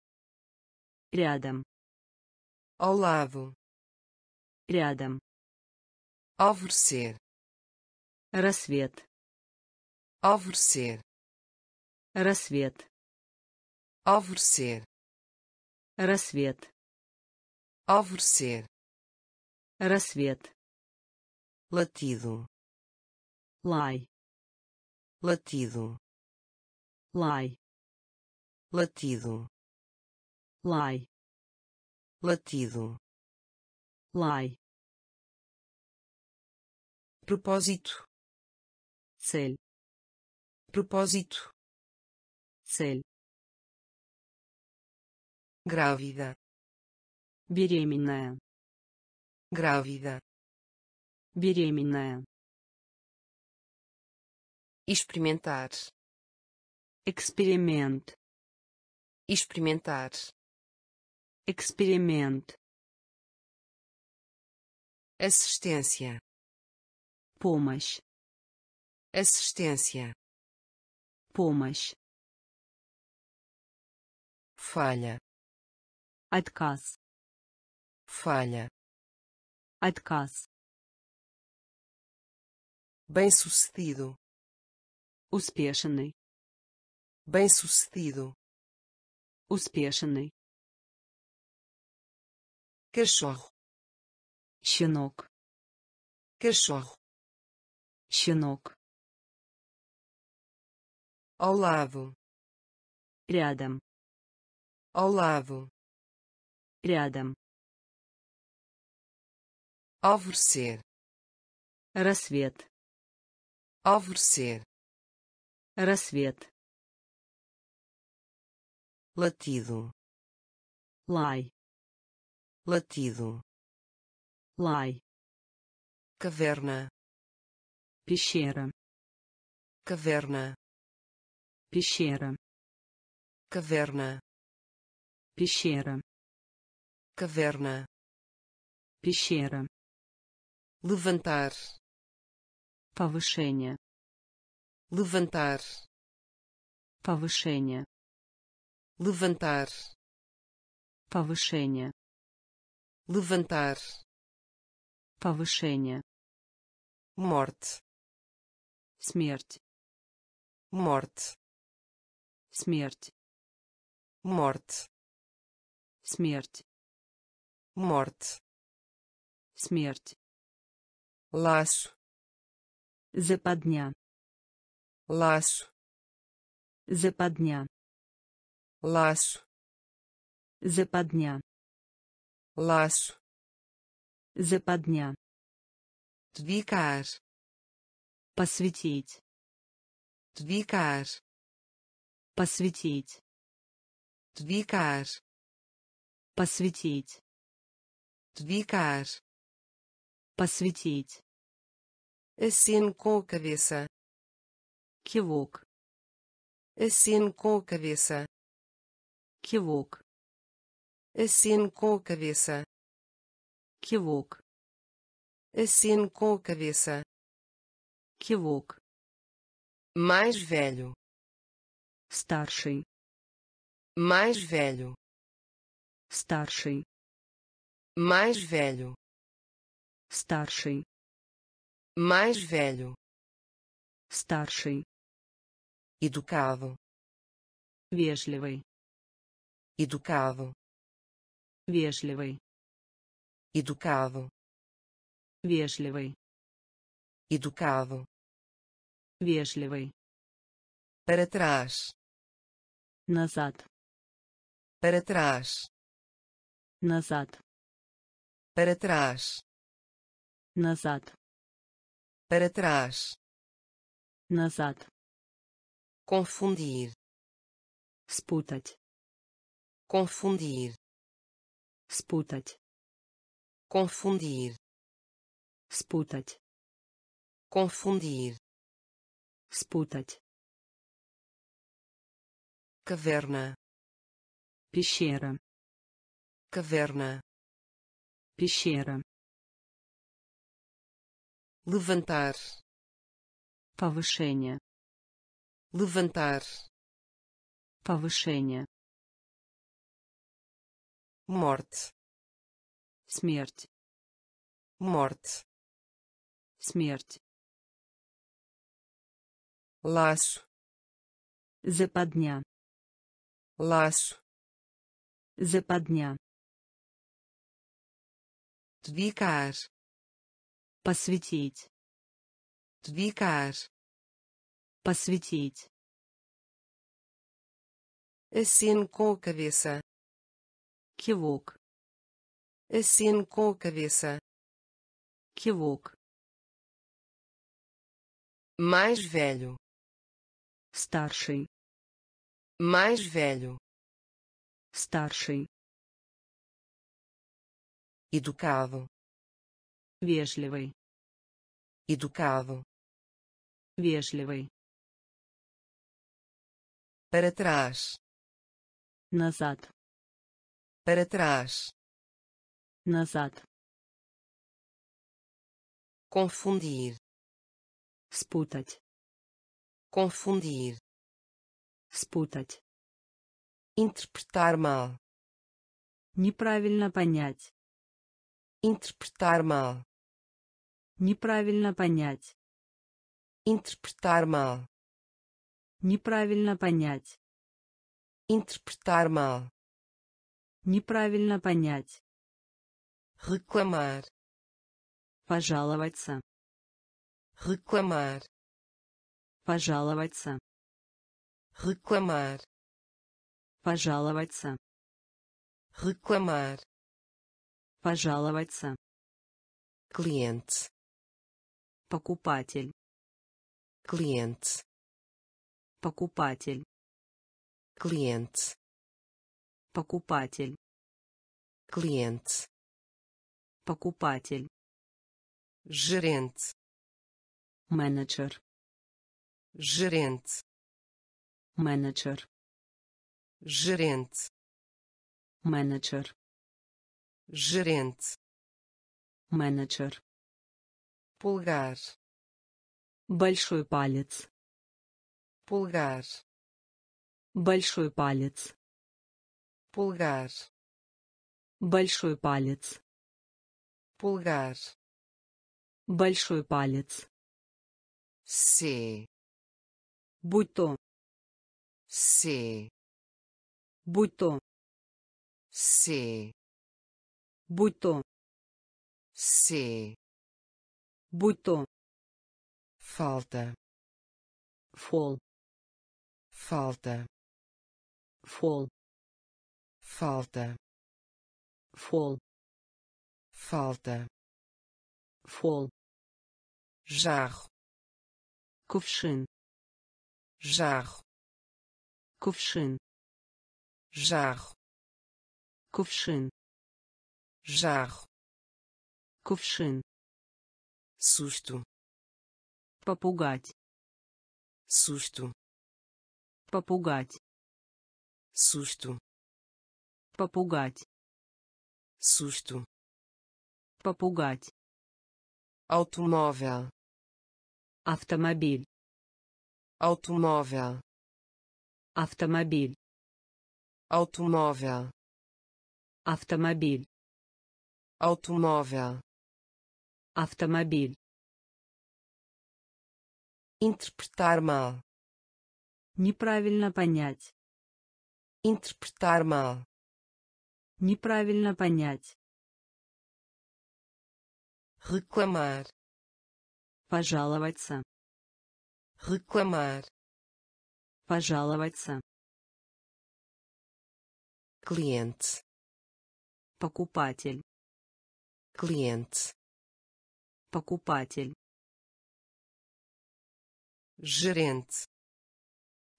рядом ao lado, рядом alvorecer, рассвет alvorecer, рассвет alvorecer, рассвет alvorecer, рассвет latido, лай latido, лай latido, лай latido, лай propósito, цель propósito, цель grávida, беременная grávida, беременная experimentar, Эксперимент. experimentar Эксперимент. assistência Помощь. assistência Помощь. falha Отказ. falha Отказ. bem-sucedido Успешный. bem-sucedido Успешный. cachorro Щенок. cachorro Щенок. ao lado Рядом. ao lado Рядом. alvorecer Рассвет. alvorecer Рассвет. latido Лай. latido Лай. caverna Пещера. caverna Пещера. caverna Пещера. caverna Пещера. levantar Повышение. levantar Повышение. levantar Повышение. levantar Повышение. morte Смерть. morte Смерть. morte Смерть. morte Смерть. laço Западня. laço Западня. laço Западня. laço Западня. dedicar Посвятить. dedicar Посвятить. dedicar Посвятить. dedicar Посвятить. aceno com a cabeça Кивок. aceno com a cabeça Кивок. aceno com a cabeça Кивок. aceno com a cabeça Кивок. mais velho Старший. mais velho Старший. mais velho Старший. mais velho Старший. educado Вежливый. educado Вежливый. educado Вежливый. educado Вежливый. para trás Назад. para trás Назад. para trás Назад. para trás Назад. confundir Спутать. confundir Спутать. confundir Спутать. confundir Спутать. caverna Пещера. Caverna Пещера. levantar Повышение. levantar Повышение. morte Смерть. morte Смерть. laço Западня. laço Западня. Dedicar Посвятить. dedicar Посвятить. aceno com a cabeça Кивок. aceno com a cabeça Кивок. mais velho Старший. mais velho Старший. Educado Вежливый. educado Вежливый. para trás, назад, para trás, назад, confundir, спутать, confundir, спутать, interpretar mal, неправильно понять, interpretar mal, неправильно понять, interpretar mal, неправильно понять, interpretar mal, неправильно понять, reclamar, пожаловаться, reclamar, пожаловаться, reclamar, пожаловаться, reclamar, пожаловаться, cliente, покупатель, cliente, покупатель, cliente, покупатель, cliente, покупатель, gerente, менеджер, gerente, менеджер, gerente, менеджер, gerente, менеджер, pulgar, большой палец, pulgar, большой палец, pulgar, большой палец, pulgar, большой палец, C, будь то, C, будь то, C, будь то, C, будь то, falta, фол, falta, фол, falta, фол, falta, фол, jarro, кувшин, jarro, кувшин, jarro, кувшин, jarro, кувшин, susto, попугать, susto, попугать, susto, попугать, susto, попугать, automóvel, автомобиль, automóvel, автомобиль, automóvel, автомобиль, automóvel, автомобиль, interpretar mal, неправильно понять, interpretar mal, неправильно понять, reclamar, пожаловаться, reclamar, пожаловаться, cliente, покупатель, cliente, покупатель, gerente,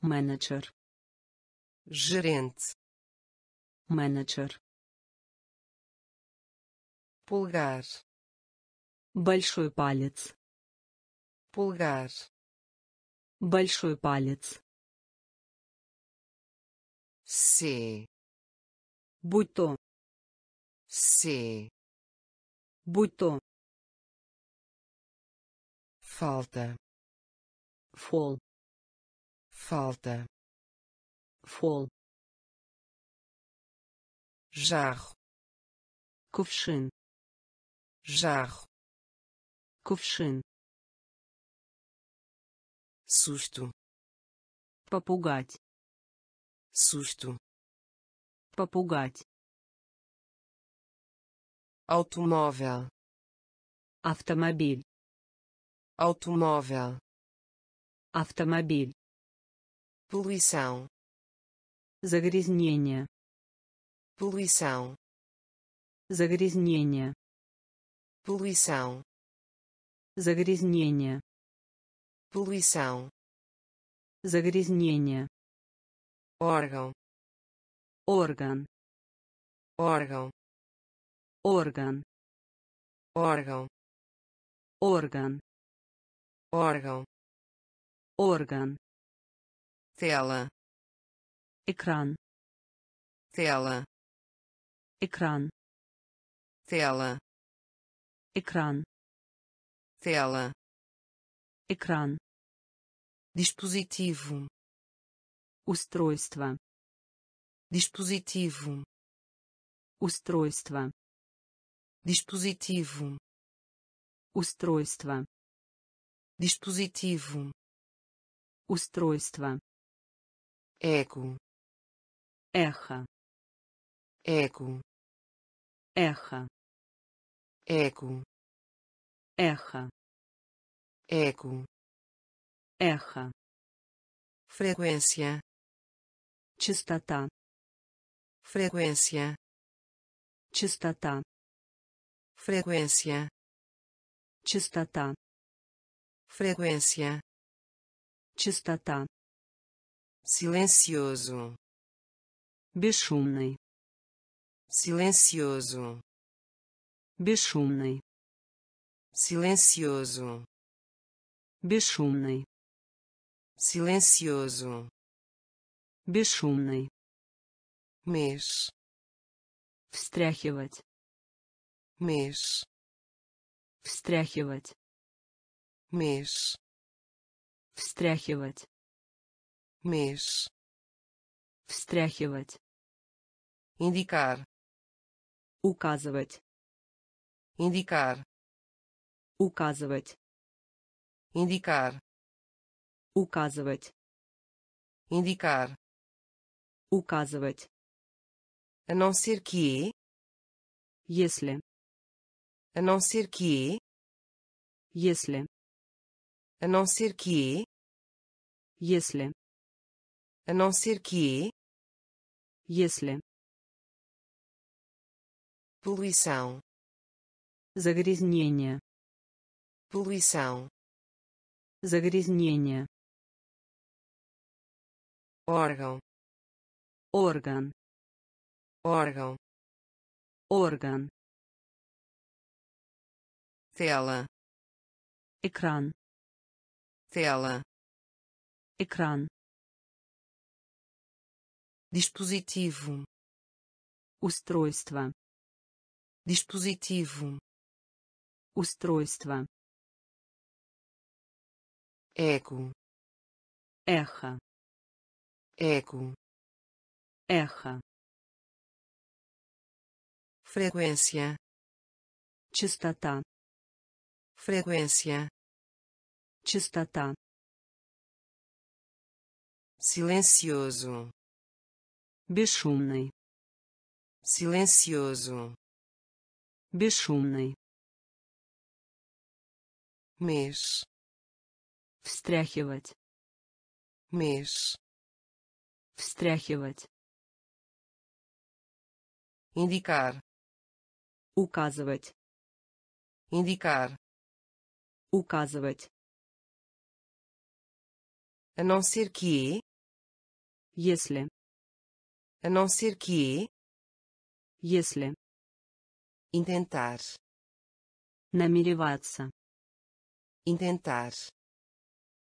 менеджер, gerente, менеджер, pulgar, большой палец, pulgar, большой палец, C, будь то, C, будь то, falta, фол, falta, фол, jarro, кувшин, jarro, кувшин, susto, попугать, susto, попугать, automóvel, автомобиль, automóvel, автомобиль, poluição, загрязнение, poluição, загрязнение, poluição, загрязнение, poluição, загрязнение, órgão, орган, órgão, орган, órgão, орган, órgão, орган, tela, экран tela экран tela экран tela экран dispositivo устройство dispositivo устройство dispositivo устройство dispositivo устройство eco эхо eco эхо eco эхо eco эхо frequência частота frequência частота frequência частота frequência частота silencioso бесшумный silencioso бесшумный silencioso бесшумный silencioso бесшумный mês встряхивать mês встряхивать. Mês встряхивать. Mês встряхивать. Indicar. Указывать. Indicar. Указывать. Indicar. Указывать. Indicar. Указывать. A não ser que если a não ser que если a não ser que если a não ser que если poluição загрязнение poluição загрязнение órgão орган órgão орган tela экран tela экран dispositivo устройство dispositivo устройство eco эхо eco эхо frequência частота Frequência. Частота. Silencioso. Бесшумный. Silencioso. Бесшумный. Mês. Встряхивать. Mês. Встряхивать. Indicar. Указывать. Indicar указывать. A não ser que если. A não ser que если. Intentar. Намереваться. Intentar.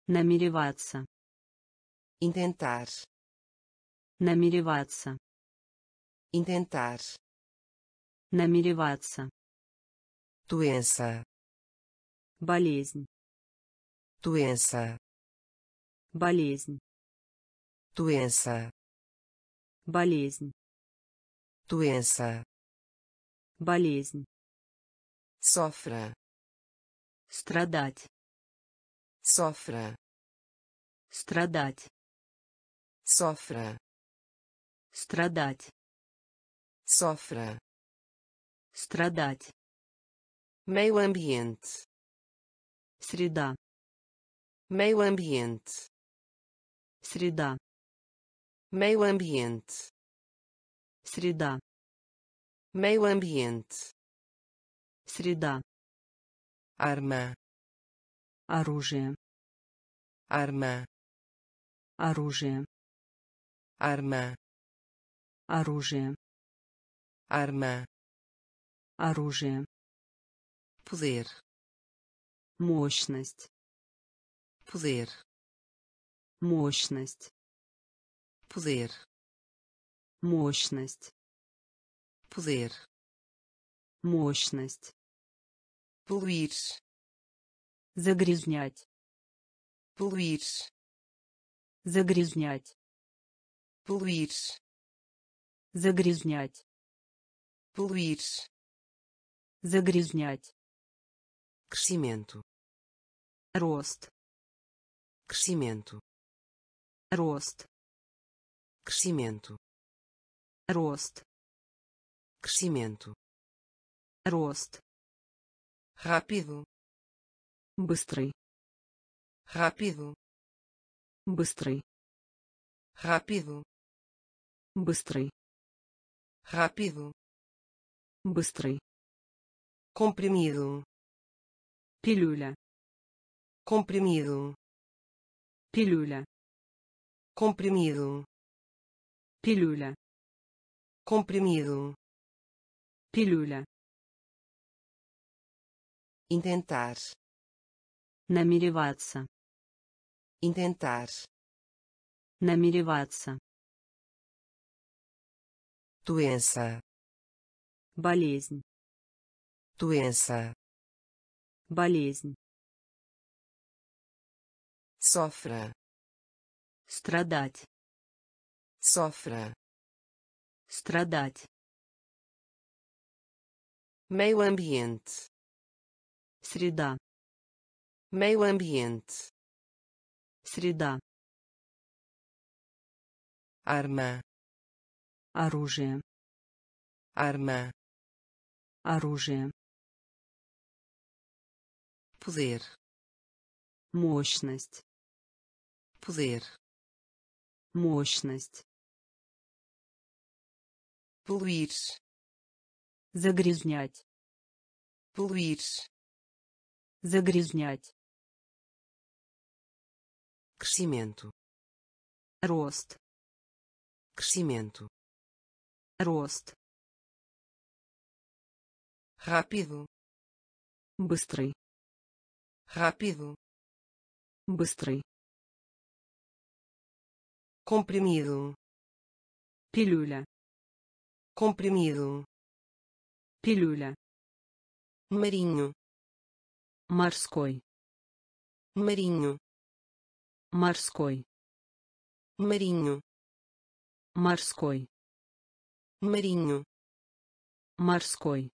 Намереваться. Intentar. Намереваться. Intentar. Намереваться. Doença болезнь. Doença. Болезнь. Doença. Болезнь. Doença. Болезнь. Sofra. Страдать. Sofra. Страдать. Sofra. Страдать. Sofra. Страдать. Meio ambiente среда meio ambiente среда meio ambiente среда meio ambiente среда arma оружие arma оружие arma оружие arma оружие poder мощность. Poder. Мощность. Poder. Мощность. Poder. Мощность. Poluir загрязнять. Poluir загрязнять. Poluir загрязнять. Poluir загрязнять. Crescimento рост crescimento рост crescimento рост crescimento рост rápido быстрый rápido быстрый rápido быстрый rápido быстрый comprimido пилюля comprimido пилюля comprimido пилюля comprimido пилюля intentar намереваться intentar намереваться doença болезнь doença болезнь sofra страдать sofra страдать meio ambiente среда meio ambiente среда arma оружие arma оружие poder мощность poder мощность poluir загрязнять poluir загрязнять crescimento рост crescimento рост rápido быстрый rápido быстрый comprimido пилюля comprimido пилюля marinho морской marinho морской marinho морской marinho морской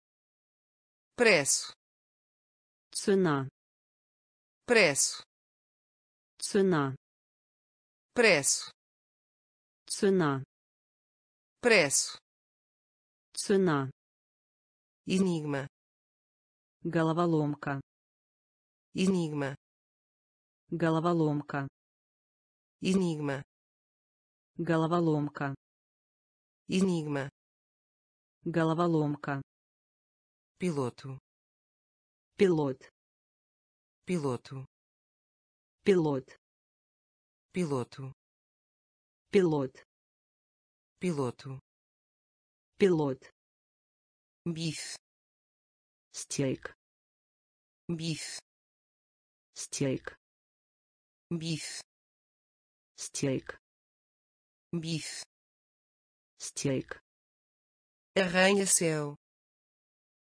preço цена preço цена preço Цена. Preço. Цена. Enigma. Головоломка. Enigma. Головоломка. Enigma. Головоломка. Enigma. Головоломка. Piloto. Пилот. Piloto. Пилот. Piloto пилот piloto пилот bife стейк bife стейк bife стейк bife стейк arranha-céu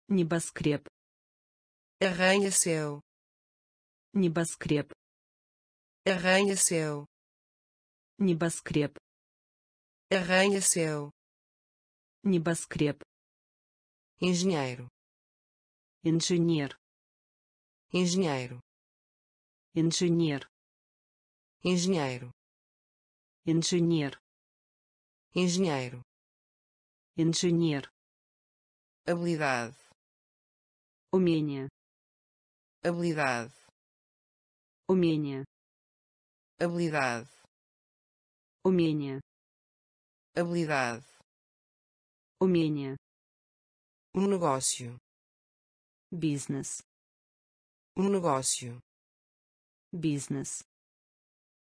небоскреб arranha-céu небоскреб arranha-céu небоскреб arranha-céu небоскреб engenheiro инженер engenheiro инженер engenheiro инженер engenheiro инженер habilidade умение habilidade умение habilidade умение habilidade умение um negócio бизнес um negócio бизнес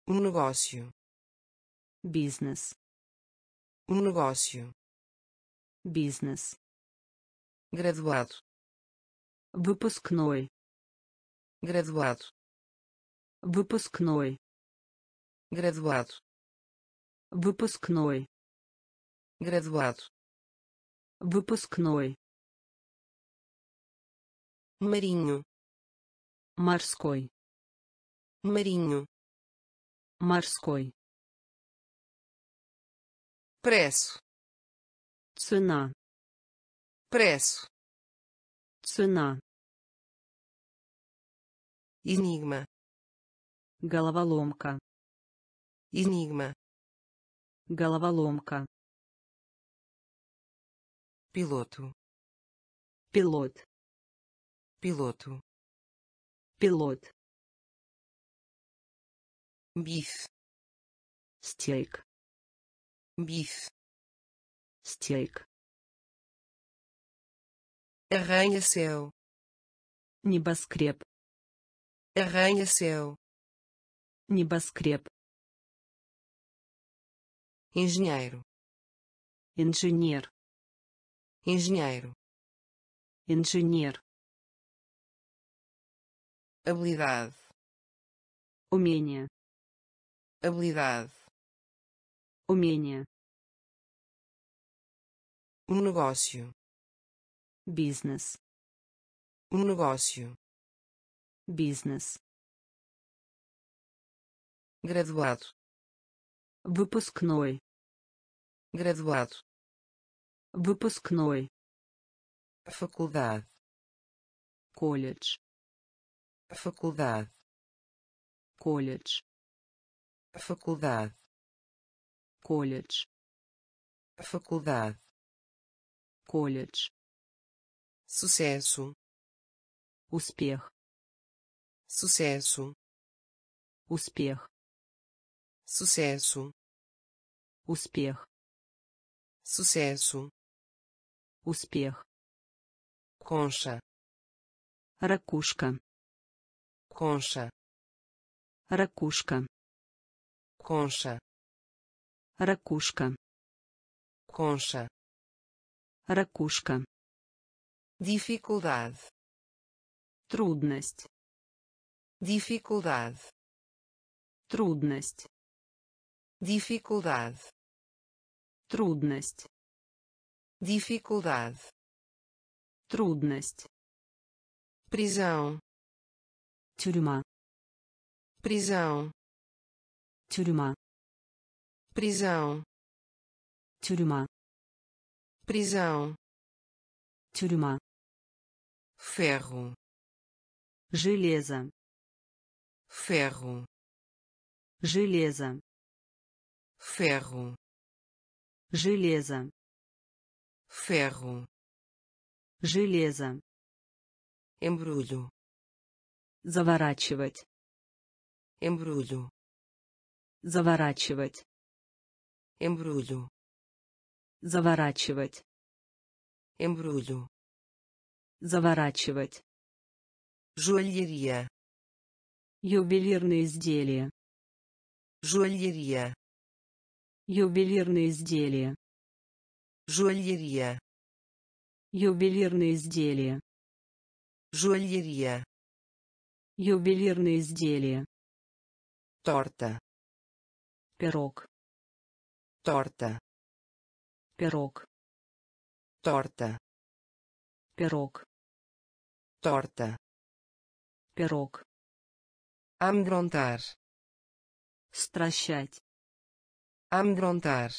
um negócio бизнес um negócio бизнес graduado выпускной graduado выпускной graduado Выпускной. Graduado, выпускной. Marinho, морской. Marinho, морской. Preço, цена. Preço, цена. Enigma, головоломка. Enigma, головоломка. Piloto, пилот. Piloto, пилот. Bife, стейк. Bife, стейк. Arranha-céu, небоскреб. Arranha-céu, небоскреб engenheiro, инженер engenheiro, инженер habilidade, умение habilidade, умение um negócio, бизнес um negócio, бизнес graduado, выпускной graduado, выпускной faculdade, колледж faculdade, колледж faculdade, колледж faculdade, колледж sucesso, успех sucesso, успех sucesso, успех Sucesso, успех concha, ракушка concha, ракушка concha, ракушка concha, ракушка dificuldade, трудность dificuldade, трудность dificuldade, трудность dificuldade, трудность prisão, тюрьма prisão, тюрьма prisão, тюрьма prisão, тюрьма ferro, железо ferro, железо ferro, железо ferro, железо embrulho, заворачивать embrulho, заворачивать embrulho, заворачивать embrulho, заворачивать. Joalheria, ювелирные изделия. Joalheria, ювелирные изделия. Joalheria, ювелирные изделия. Joalheria, ювелирные изделия. Torta, пирог. Torta, пирог. Torta, пирог. Torta, пирог. Amedrontar, стращать amedrontar,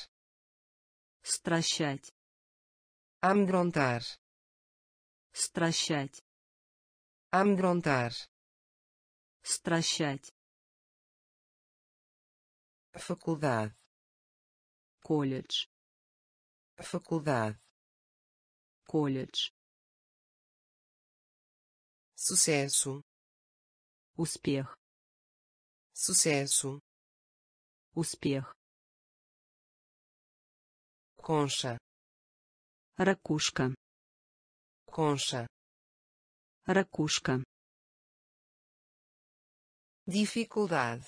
стращать amedrontar, стращать amedrontar, стращать faculdade, колледж faculdade, колледж sucesso, успех sucesso, успех concha, ракушка concha, ракушка dificuldade,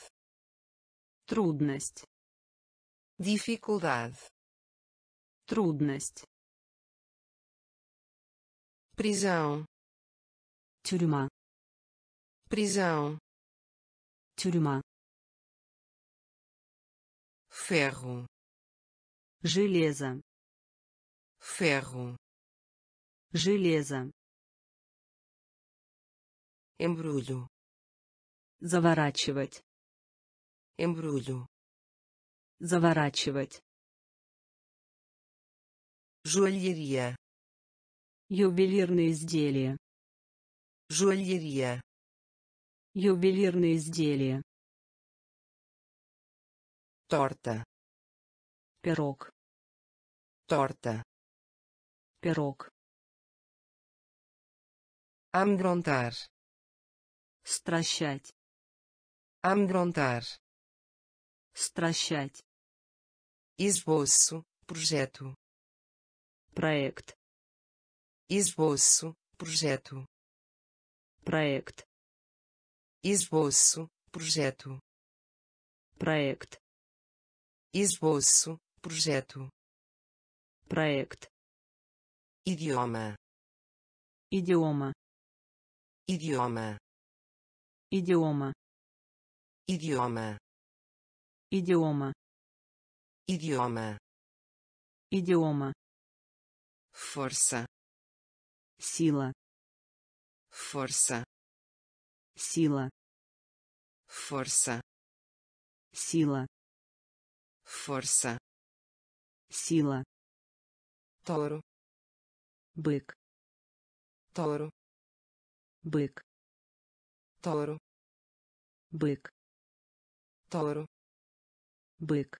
трудность dificuldade, трудность prisão, тюрьма prisão, тюрьма ferro, Железо. Ferro, железо, embrulho, заворачивать, embrulho, заворачивать, joalheria, ювелирные изделия, joalheria, ювелирные изделия, torta, пирог, torta, пирог, amedrontar, стращать, amedrontar, стращать, esboço, projeto, проект, esboço, projeto, проект, esboço, projeto, проект, esboço, projeto, проект, idioma, идиома, idioma, идиома, idioma, идиома, idioma, идиома, força, сила, força, сила, força, сила, força, сила, touro, бык, touro, бык, touro, бык, touro, бык,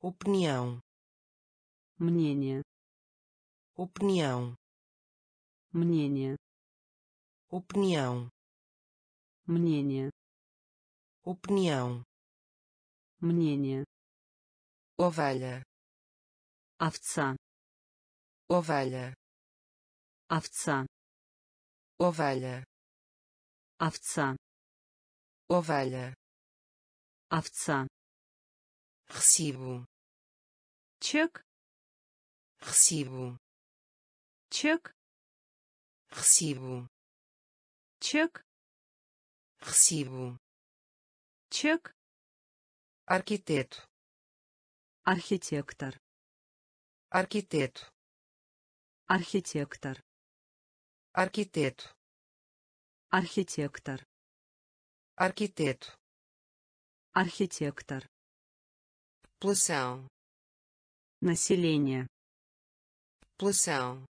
opinião, мнение, opinião, мнение, opinião, мнение, opinião, мнение, ovelha, овца, ovelha, овца, ovelha, овца, ovelha, овца, recibo, чек, recibo, чек, recibo, чек, recibo, чек, arquiteto, архитектор, arquiteto, архитектор, arquiteto, архитектор, arquiteto, архитектор, população, население, população,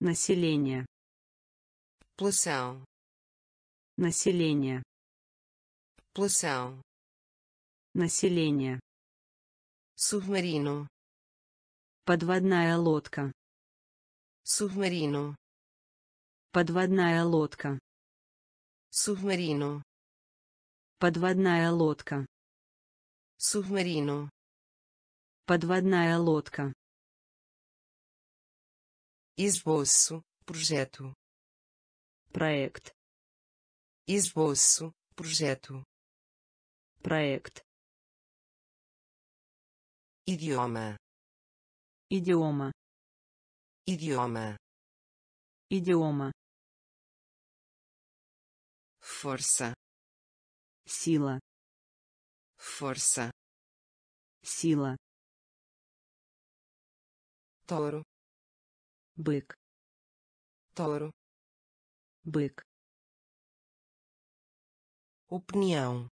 население, população, население, população, население, submarino, подводная лодка, submarino, подводная лодка, submarino, подводная лодка, submarino, подводная лодка, esboço, projeto, проект, esboço, projeto, проект, idioma, идиома, idioma, идиома, força, сила, força, сила, touro, бык, touro, бык, opinião,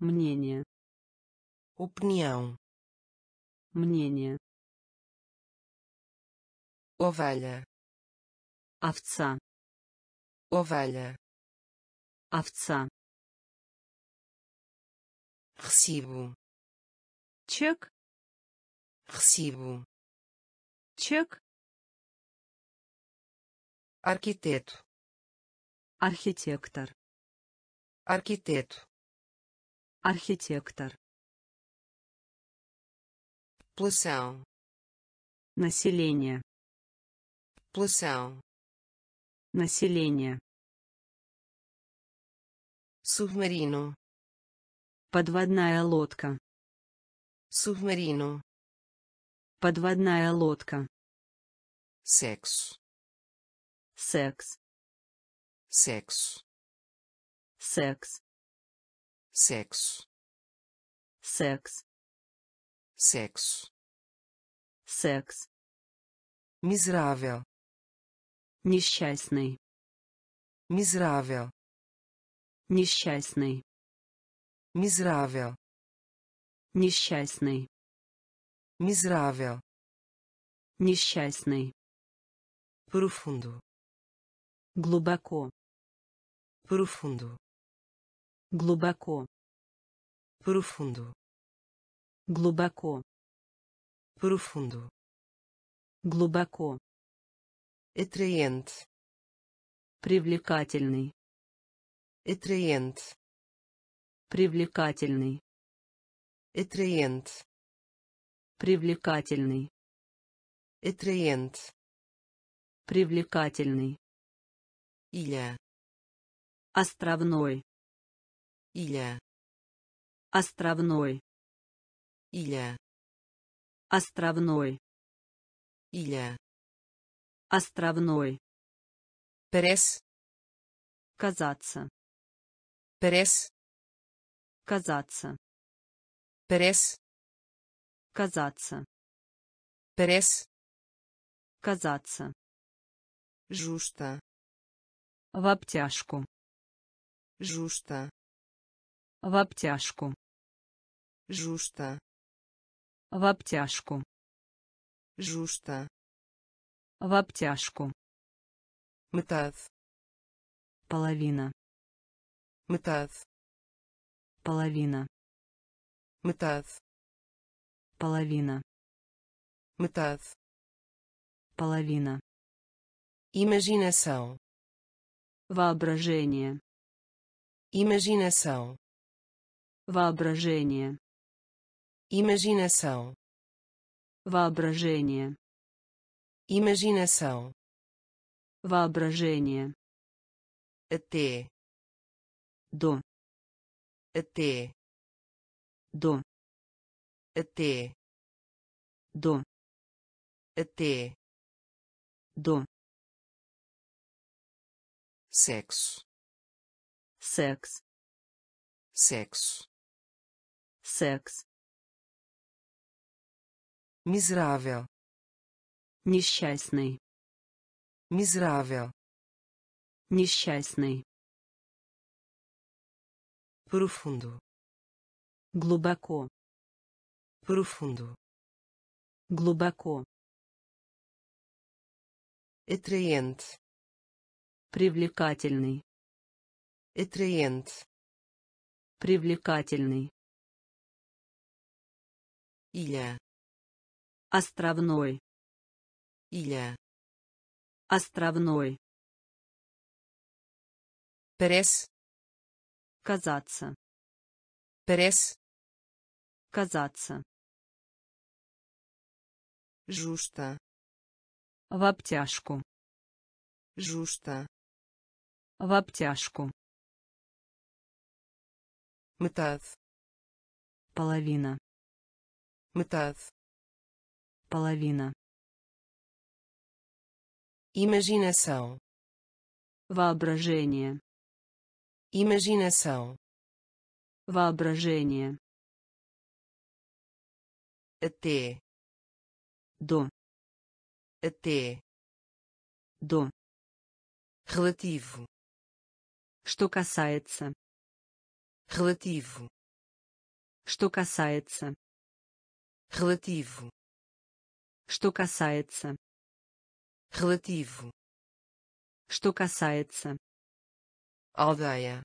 мнение, opinião, мнение, ovelha, овца, ovelha, овца, recibo, чек, recibo, чек, arquiteto, архитектор, arquiteto, архитектор, população, население, população, население, submarino, подводная лодка, submarino, подводная лодка, sexo, секс, sexo, секс, sexo, секс, sexo, секс, miserável, несчастный, miserável, несчастный, miserável, несчастный, miserável, несчастный, profundo, глубоко, profundo, глубоко, profundo, глубоко, profundo, глубоко, atraente, привлекательный, atraente, привлекательный, atraente, привлекательный, atraente, привлекательный, ilha, островной, ilha, островной, ilha, островной, ilha, островной, parece, казаться, parece, казаться, parece, казаться, parece, казаться, justa, в обтяжку, justa, в обтяжку, justa, в обтяжку, justa, в обтяжку, metade, половина, metade, половина, metade, половина, metade, половина, imaginação, воображение, imaginação, воображение, imaginação, воображение, imaginação, воображение, até, до, até, до, até, до, até, до, sexo, секс, sexo, секс, miserável, Несчастный, miserável, несчастный, profundo, глубоко, profundo, глубоко, atraente, привлекательный, atraente, привлекательный, ilha, островной, ilha, островной, parece, казаться, parece, казаться, justa, в обтяжку, justa, в обтяжку, metade, половина, metade, половина, imaginação, воображение, imaginação, воображение, até, до, até, до, relativo, что касается, relativo, что касается, relativo, что касается, relativo, что касается, aldeia,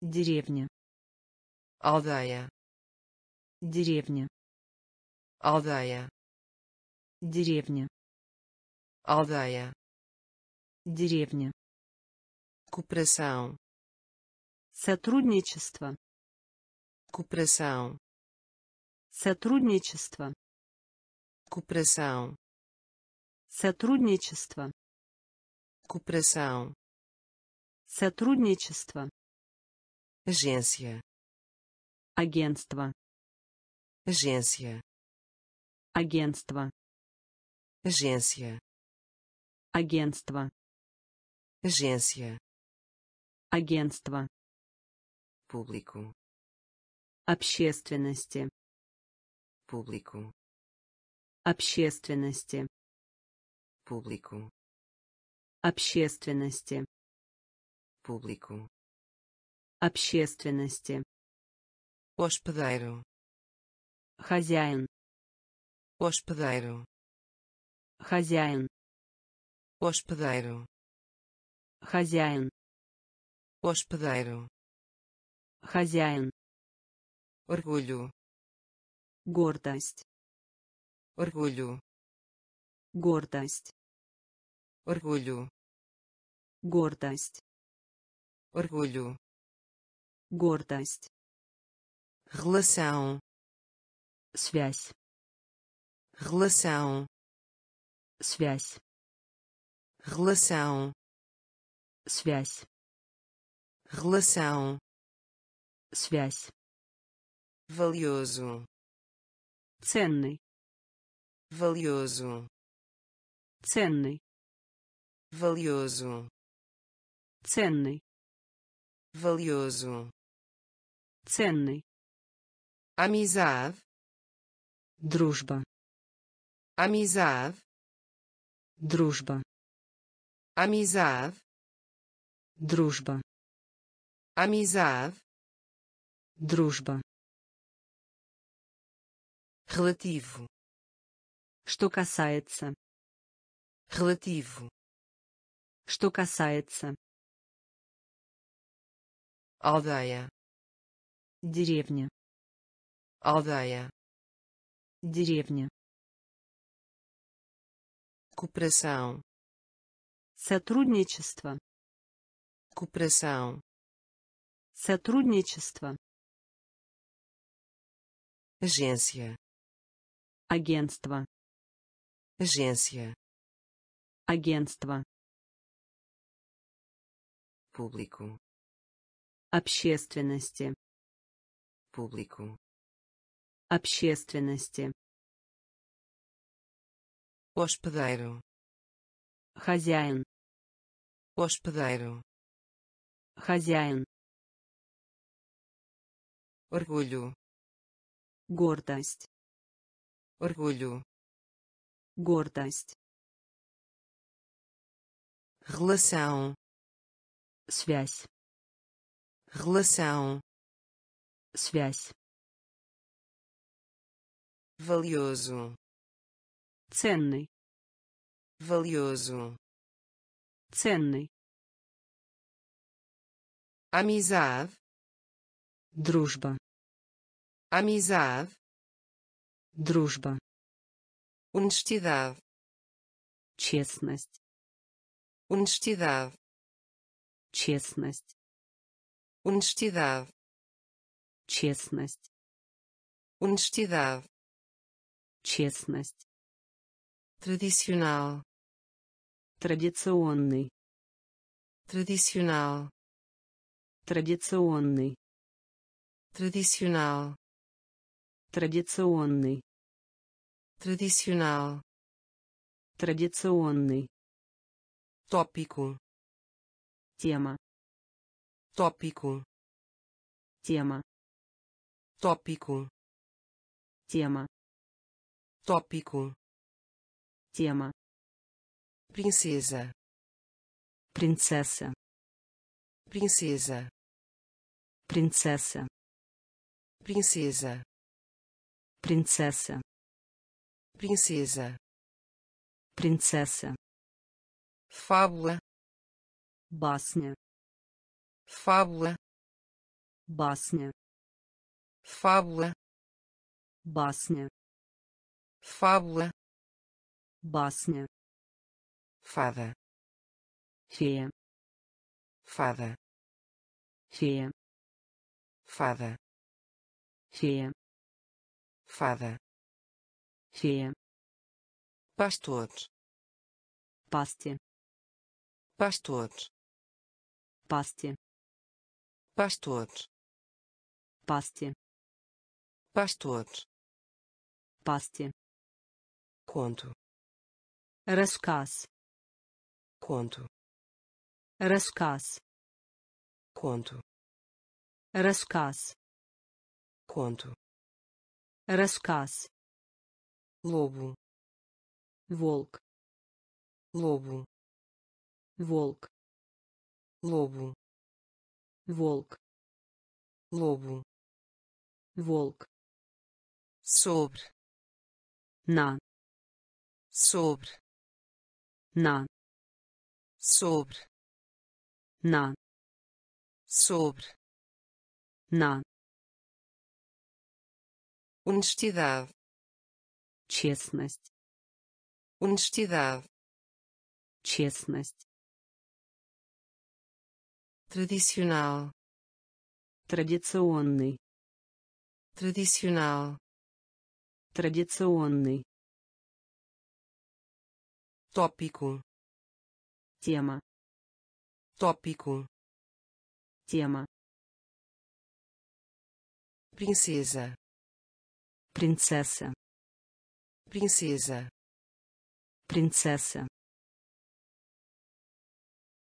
деревня, aldeia, деревня, aldeia, деревня, aldeia, деревня, cooperação, сотрудничество, cooperação, сотрудничество, cooperação, сотрудничество, cooperação, сотрудничество, agência, агентство, agência, агентство, agência, агентство, agência, агентство, público, общественности, público, Общественности. Público, Общественности. público, Общественности. hospedeiro, Хозяин. hospedeiro, Хозяин. hospedeiro, Хозяин. hospedeiro, Хозяин. orgulho, Гордость. orgulho, Гордость. Orgulho, Гордость. orgulho, Гордость. relação, Связь. relação, Связь. relação, Связь. relação, Связь. valioso, Ценный. valioso, Ценный. Valioso, Ценный. valioso, Ценный. amizade, Дружба. amizade, Дружба. amizade, Дружба. amizade, Дружба. relativo, Что касается. relativo, Что касается. aldeia, Деревня. aldeia, Деревня. cooperação, Сотрудничество. cooperação, Сотрудничество. agência, Агентство. agência, Агентство. Público, Общественности. público, Общественности. hospedeiro, Хозяин. hospedeiro, Хозяин. orgulho, Гордость. orgulho, Гордость. relação, Связь. relação, Связь. valioso, Ценный. valioso, Ценный. amizade, Дружба. amizade, Дружба. honestidade, Честность. honestidade, Честность. honestidade, Честность. honestidade, Честность. tradicional, Традиционный. tradicional, Традиционный. tradicional, Традиционный. tradicional, Традиционный. tópico, Тема. tópico, Тема. tópico, Тема. tópico, Тема. princesa, Принцесса. princesa, Принцесса. princesa, Принцесса. princesa, Принцесса. fábula, Басня. fábula, Басня. fábula, Басня. fábula, Басня. fada, Фея. fada, Фея. fada, Фея. fada, Фея. pastor, Пасти. pastor, Пасти. pastor, Пасти. pastor, Пасти. conto, Рассказ. conto, Рассказ. conto, Рассказ. conto, Рассказ. lobo, волк lobo волк lobo волк lobo волк sobre на sobre на sobre на sobre на honestidade честность honestidade честность tradicional традиционный tradicional традиционный tópico тема tópico тема princesa принцесса princesa принцесса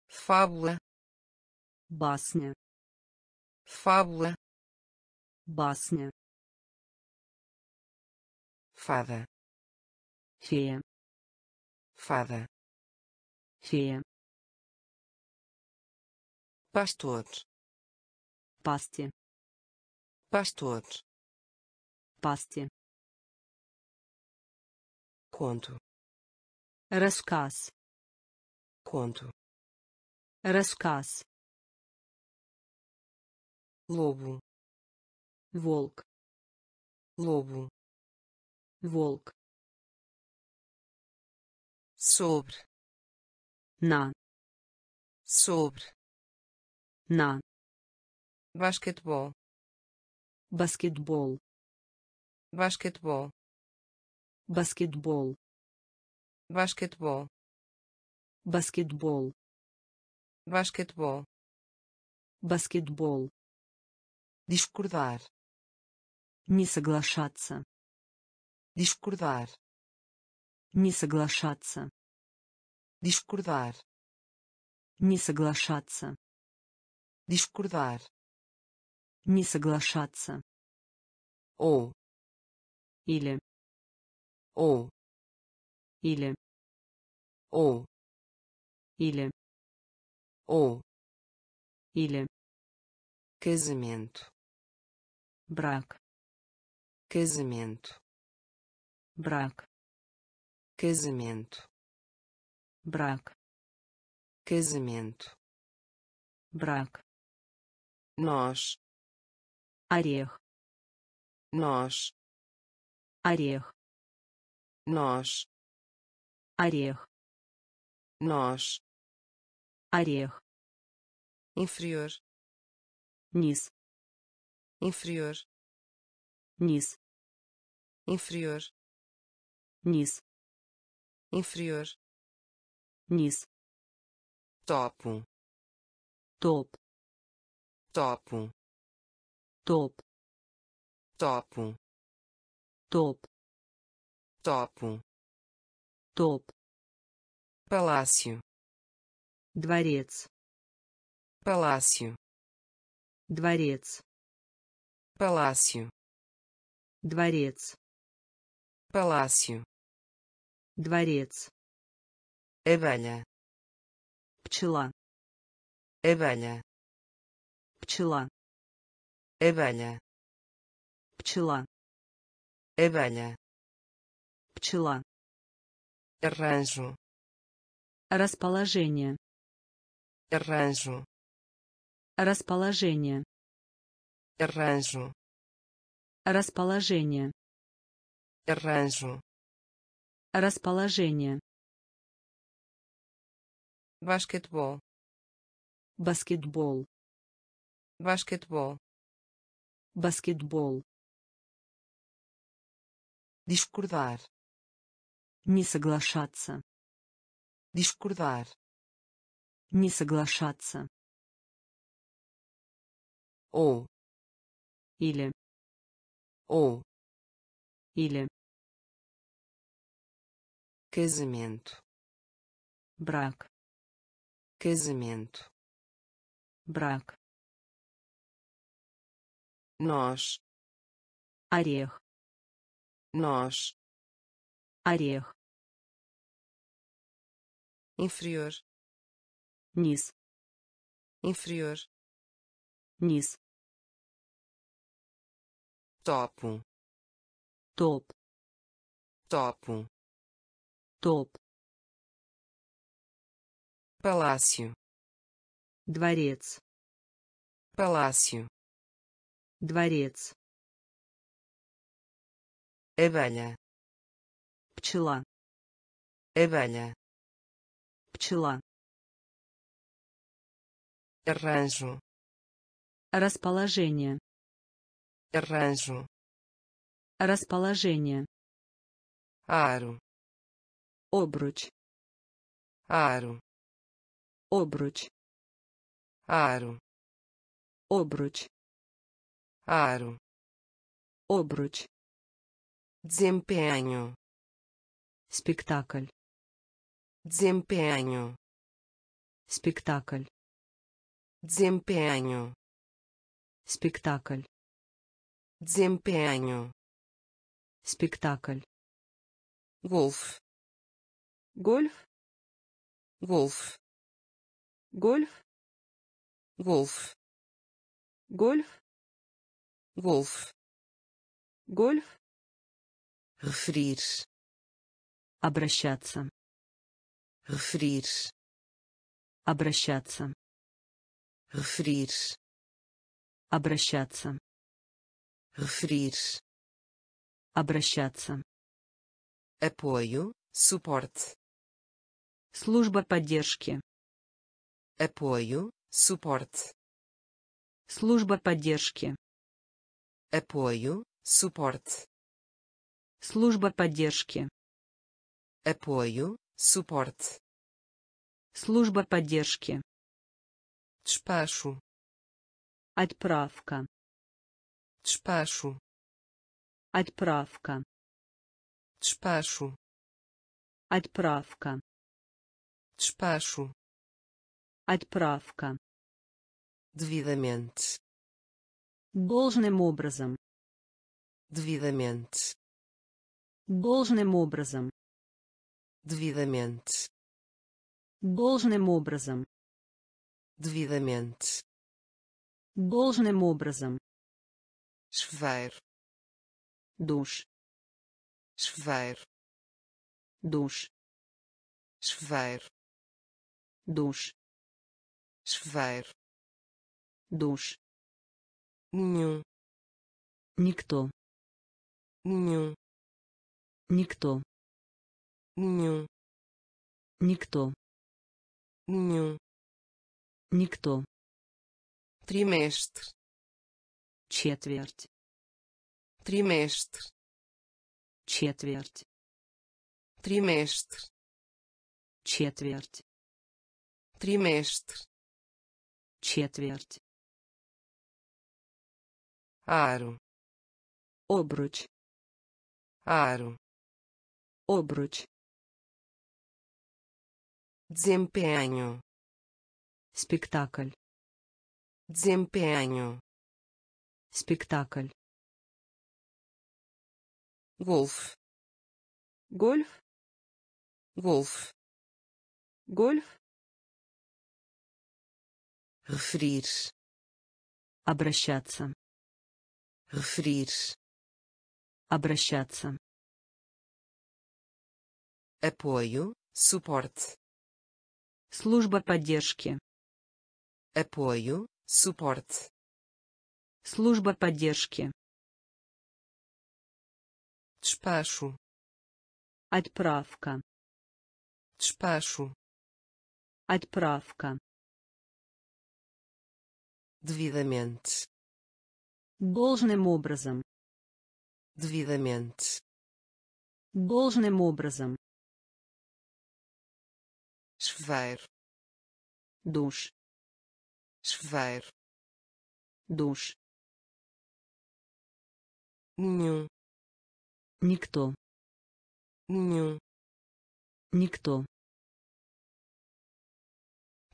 fábula басня fábula. Басня fada. Фея fada. Фея pastor. Пасти pastor. Пасти conto. Рассказ conto. Рассказ lobo волк lobo волк sobre на sobre на basquetebol баскетбол basquetebol баскетбол basquetebol баскетбол basquetebol баскетбол discordar. Не соглашаться. Discordar. Не соглашаться. Discordar. Не соглашаться. Discordar. Не соглашаться. Ou или. Ou или. Ou или. Ou или. Casamento брак casamento брак casamento брак casamento брак nós орех nós орех nós орех nós орех inferior низ Inferior низ inferior низ inferior низ topo топ topo топ topo топ topo топ palácio дворец palácio дворец palácio. Дворец. Palácio. Дворец. Abelha. Пчела. Abelha. Пчела. Abelha. Пчела. Abelha. Пчела. Arranjo. Расположение. Arranjo. Расположение arranjo. Расположение. Arranjo. Расположение. Basquetebol баскетбол. Basquetebol баскетбол. Discordar. Не соглашаться. Discordar. Не соглашаться. Ou или ou или casamento брак casamento брак nós орех nós орех inferior низ inferior низ topo топ topo топ palácio дворец palácio дворец abelha пчела abelha пчела arranjo расположение arranjo расположение. Aro обруч. Aro обруч. Aro обруч. Aro обруч. Desempenho. Спектакль. Desempenho. Спектакль. Desempenho. Спектакль desempenho. Спектакль. Golfe гольф. Golfe гольф. Golfe гольф. Golfe гольф. Referir. Обращаться. Referir. Обращаться. Referir. Обращаться referir обращаться. Apoio suporte. Служба поддержки. Apoio suporte. Служба поддержки. Apoio suporte. Служба поддержки. Apoio suporte. Служба поддержки. Despacho. Отправка despacho. Отправка. Despacho. Отправка. Despacho. Отправка. Devidamente. Должным образом. Devidamente. Должным образом. Devidamente. Должным образом. Devidamente. Должным образом chuveiro душ chuveiro душ chuveiro душ chuveiro душ nenhum никто nenhum никто nenhum никто nenhum никто trimestre Четверть trimestre четверть trimestre четверть trimestre четверть aro обруч aro обруч desempenho спектакль desempenho спектакль. Golfe гольф? Golfe гольф? Referir обращаться. Referir обращаться. Apoio suporte служба поддержки. Apoio suporte служба поддержки. Despacho отправка. Despacho отправка. Devidamente должным образом. Devidamente должным образом. Chuveiro душ. Chuveiro душ nenhum никто. Nenhum никто.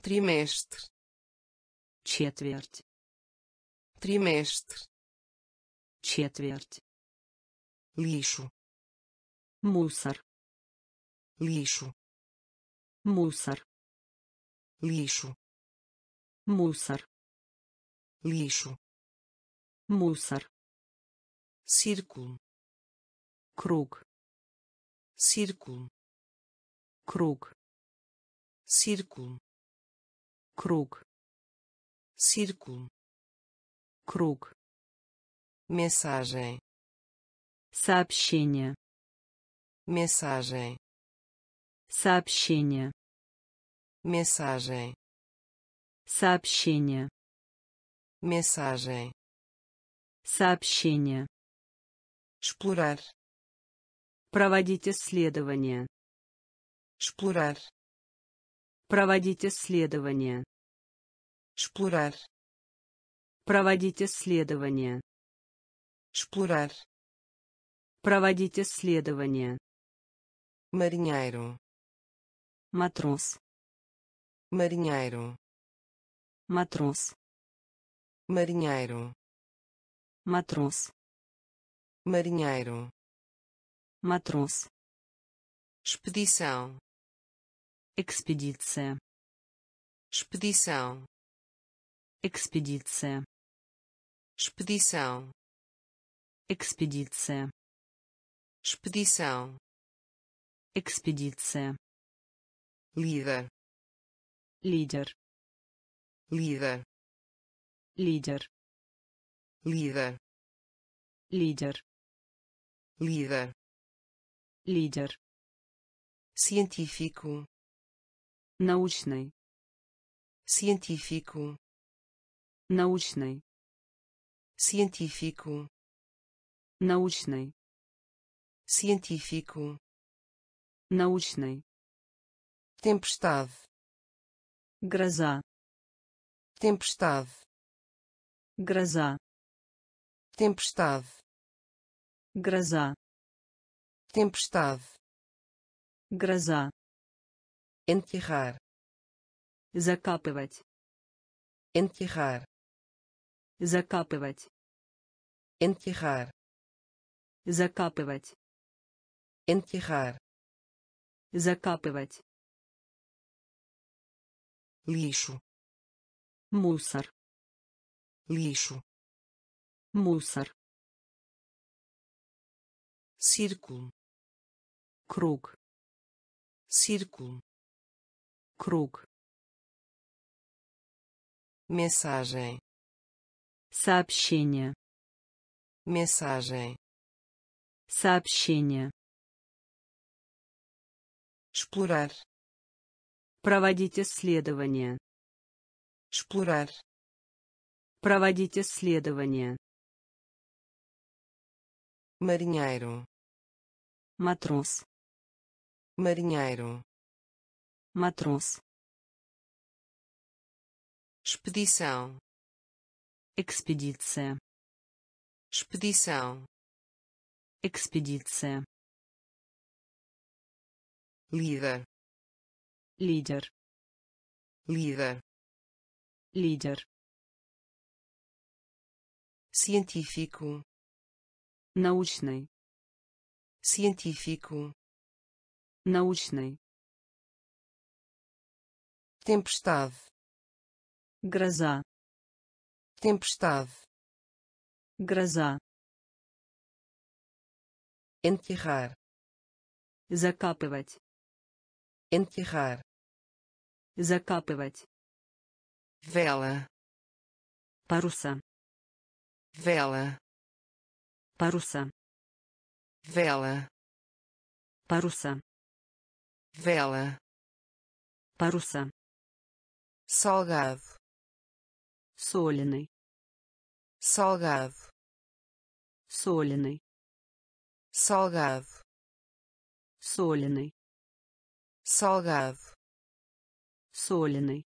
Trimestre четверть. Trimestre четверть. Lixo мусор. Lixo мусор. Lixo мусор. Lixo мусор círculo круг círculo круг círculo круг círculo круг mensagem сообщение mensagem сообщение mensagem сообщение mensagem сообщение explorar. Проводить исследование explorar. Проводить исследование explorar. Проводить исследование explorar. Проводить исследование marinheiro. Матрос. Marinheiro. Матрос. Marinheiro. Матрос marinheiro. Матрос expedição. Экспедиция expedição. Экспедиция expedição. Экспедиция expedição. Экспедиция líder. Лидер líder. Лидер líder. Лидер líder лидер científico научный científico научный científico научный científico научный tempestade гроза tempestade гроза tempestade Гроза. Tempestade. Гроза. Enterrar. Закапывать. Enterrar. Закапывать. Enterrar. Закапывать. Enterrar. Закапывать. Lixo. Мусор. Lixo. Мусор círculo. Круг círculo. Круг mensagem. Сообщение. Mensagem. Сообщение. Explorar. Проводить исследование explorar. Проводить исследование marinheiro матрос marinheiro. матрос expedição. экспедиция expedição. экспедиция líder. лидер líder. лидер científico. научный científico научный tempestade гроза tempestade гроза enterrar закапывать enterrar закапывать vela паруса vela паруса vela. Паруса. Vela. Паруса. Salgado. Соленый. Salgado. Соленый. Salgado. Соленый. Salgado. Соленый.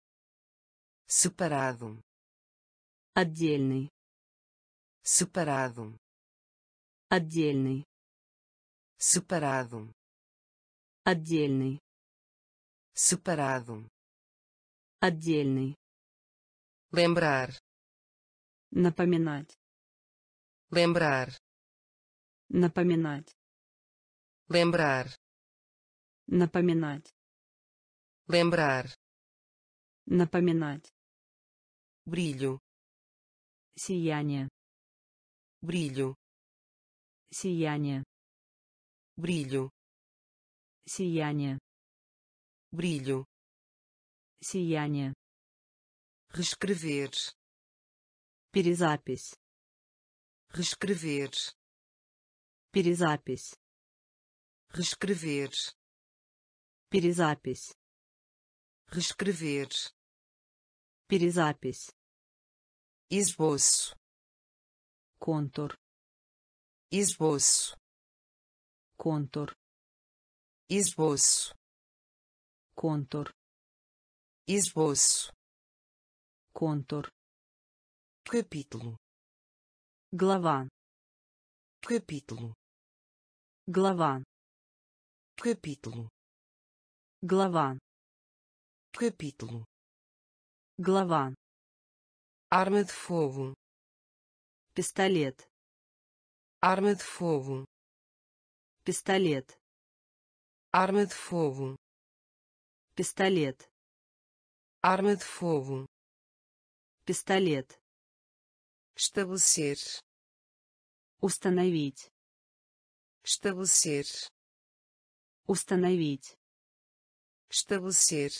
Separado. Отдельный. Separado. Отдельный separado. Отдельный. Separado. Отдельный. Lembrar. Напоминать. Lembrar. Напоминать. Lembrar. Напоминать. Lembrar, напоминать, brilho, сияние, brilho, сияние, brilho, сияние, brilho, сияние, reescrever, перезапись, reescrever, перезапись, reescrever, перезапись, reescrever, перезапись, esboço, контур, esboço, Контур, esboço, контур, esboço, контур, capítulo, глава, capítulo, глава, capítulo, глава, capítulo, глава, arma de fogo, пистолет, arma de fogo, пистолет, arma de fogo, пистолет, arma de fogo, пистолет, estabelecer, установить, estabelecer, установить, estabelecer,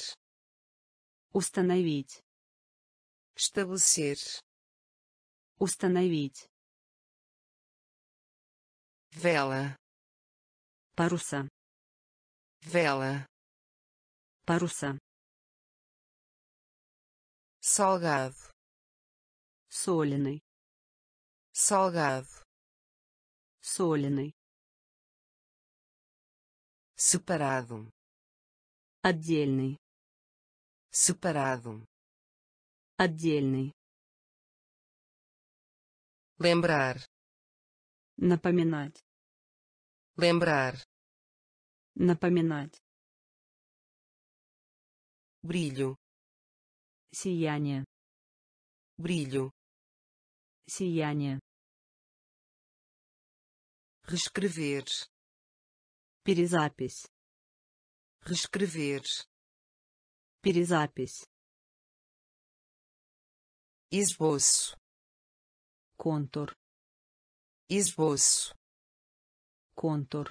установить, estabelecer, установить, vela, паруса, vela, паруса, salgado, соленый, salgado, соленый, separado, отдельный, separado, отдельный, lembrar, напоминать, lembrar, напоминать, brilho, сияние, brilho, сияние, reescrever, перезапись, reescrever, перезапись, esboço, контур, esboço, Контур,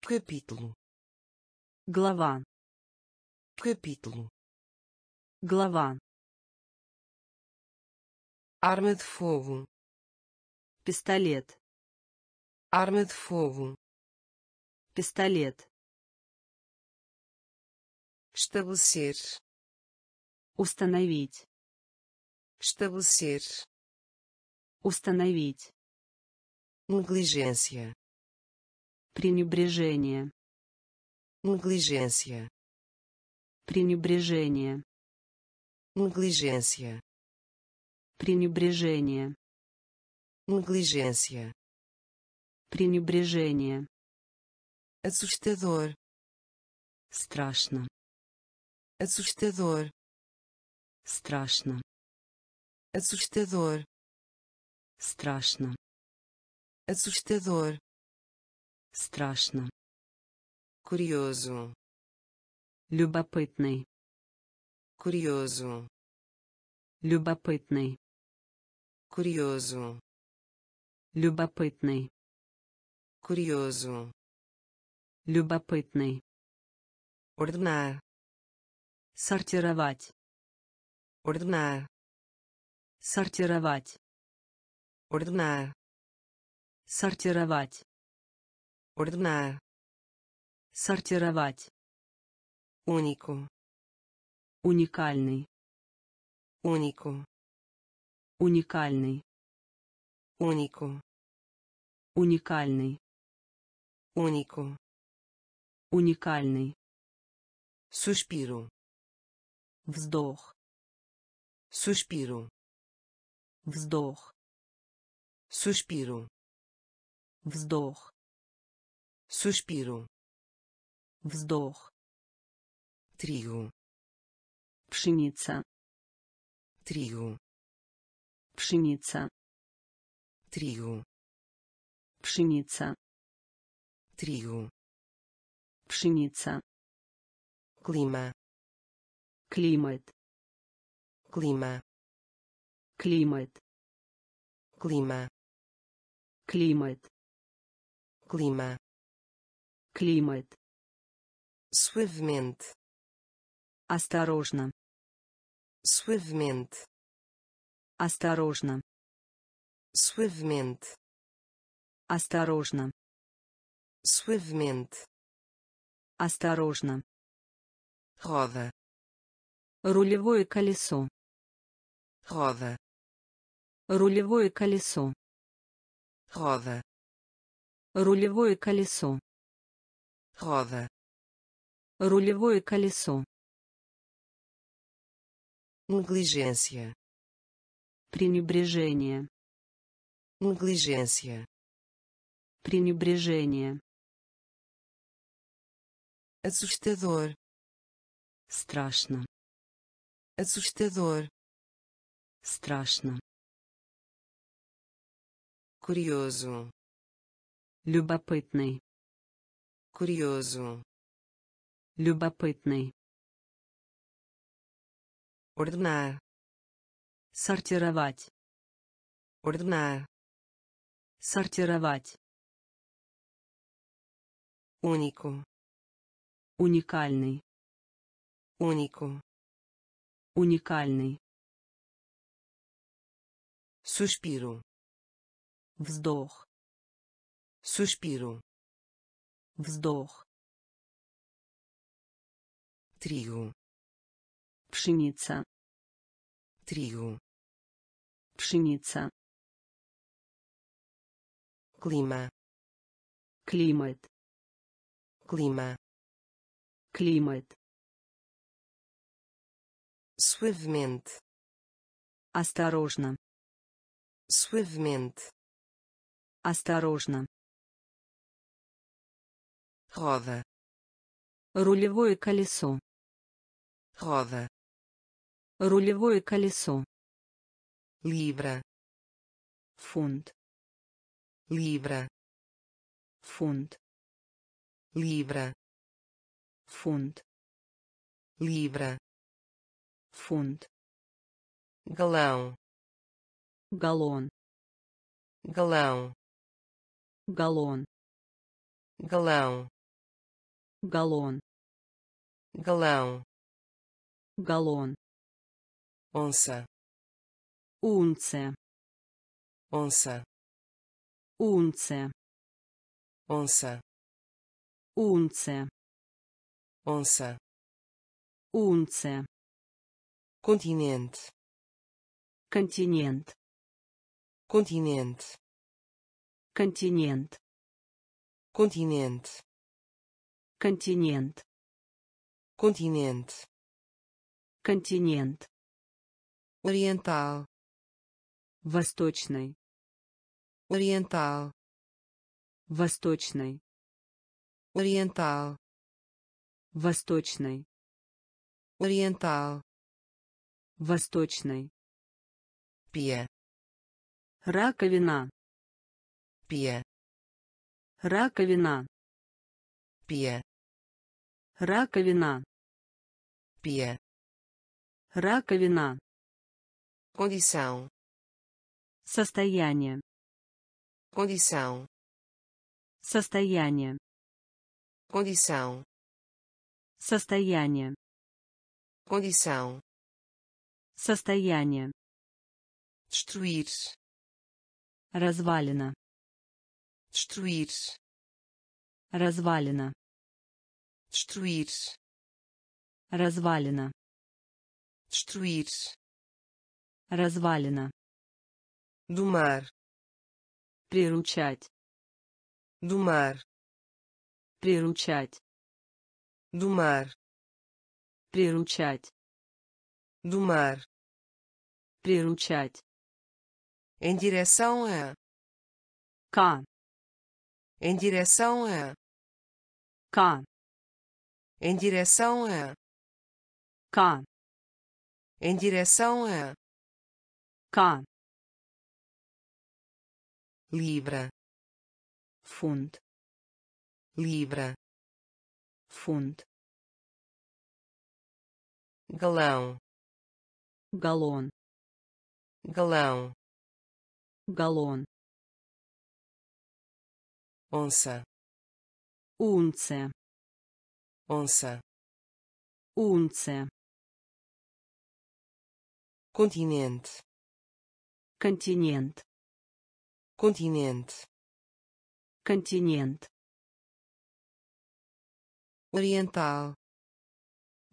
capítulo, глава, capítulo, глава, arma de fogo, пистолет, arma de fogo, пистолет, estabelecer, установить, estabelecer, установить, negligência, пренебрежение, negligência, пренебрежение, negligência, пренебрежение, negligência, пренебрежение, assustador, страшно, assustador, страшно, assustador, страшно, assustador, страшно, curioso, любопытный, curioso, любопытный, curioso, любопытный, curioso, любопытный, ordenar, сортировать, ordenar, сортировать, ordenar, сортировать, ordenar, сортировать, único, уникальный, único, уникальный, único, уникальный, único, уникальный, suspiro, вздох, suspiro, вздох, suspiro, вздох, suspiro, вздох, trigo, пшеница, trigo, пшеница, trigo, пшеница, trigo, пшеница, clima климат. Clima климат. Clima климат clima климат. Suavemente. Осторожно. Suavemente. Осторожно. Suavemente. Осторожно. Suavemente. Осторожно. Roda. Рулевое колесо. Roda. Рулевое колесо. Roda рулевое колесо. Roda рулевое колесо. Negligência пренебрежение. Negligência пренебрежение. Assustador страшно. Assustador страшно. Curioso любопытный. Curioso. Любопытный. Ordenar. Сортировать. Ordenar. Сортировать. Único. Уникальный. Único. Уникальный. Suspiro. Вздох suspiro вздох. Trigo пшеница. Trigo пшеница. Clima климат. Clima климат. Suavemente осторожно. Suavemente осторожно roda. Рулевое колесо. Roda. Рулевое колесо. Libra. Фунт. Libra. Фунт. Libra. Фунт. Libra. Фунт. Galão галлон. Galão галлон. Galão галлон galão галлон onça унция onça унция onça унция onça унция continente континент continente континент continente континент. Continente. Континент. Oriental. Восточный. Oriental. Восточный. Oriental. Восточный. Oriental. Восточный. Pia раковина. Pia раковина. Pia раковина. Pia. Раковина. Condição. Состояние. Condição. Состояние. Condição. Состояние. Condição. Состояние. Destruir. Развалина. Destruir. Развалина destruir. Развалина. Destruir. Развалина. Domar приручать. Domar приручать. Domar приручать. Domar приручать. Em direção a. К. Em direção a. К em direção a. Com. Em direção a. Com. Libra. Fund libra. Fund galão. Galon. Galão. Galon. Onça. Unce onça. Унция continente. Континент continente. Континент oriental.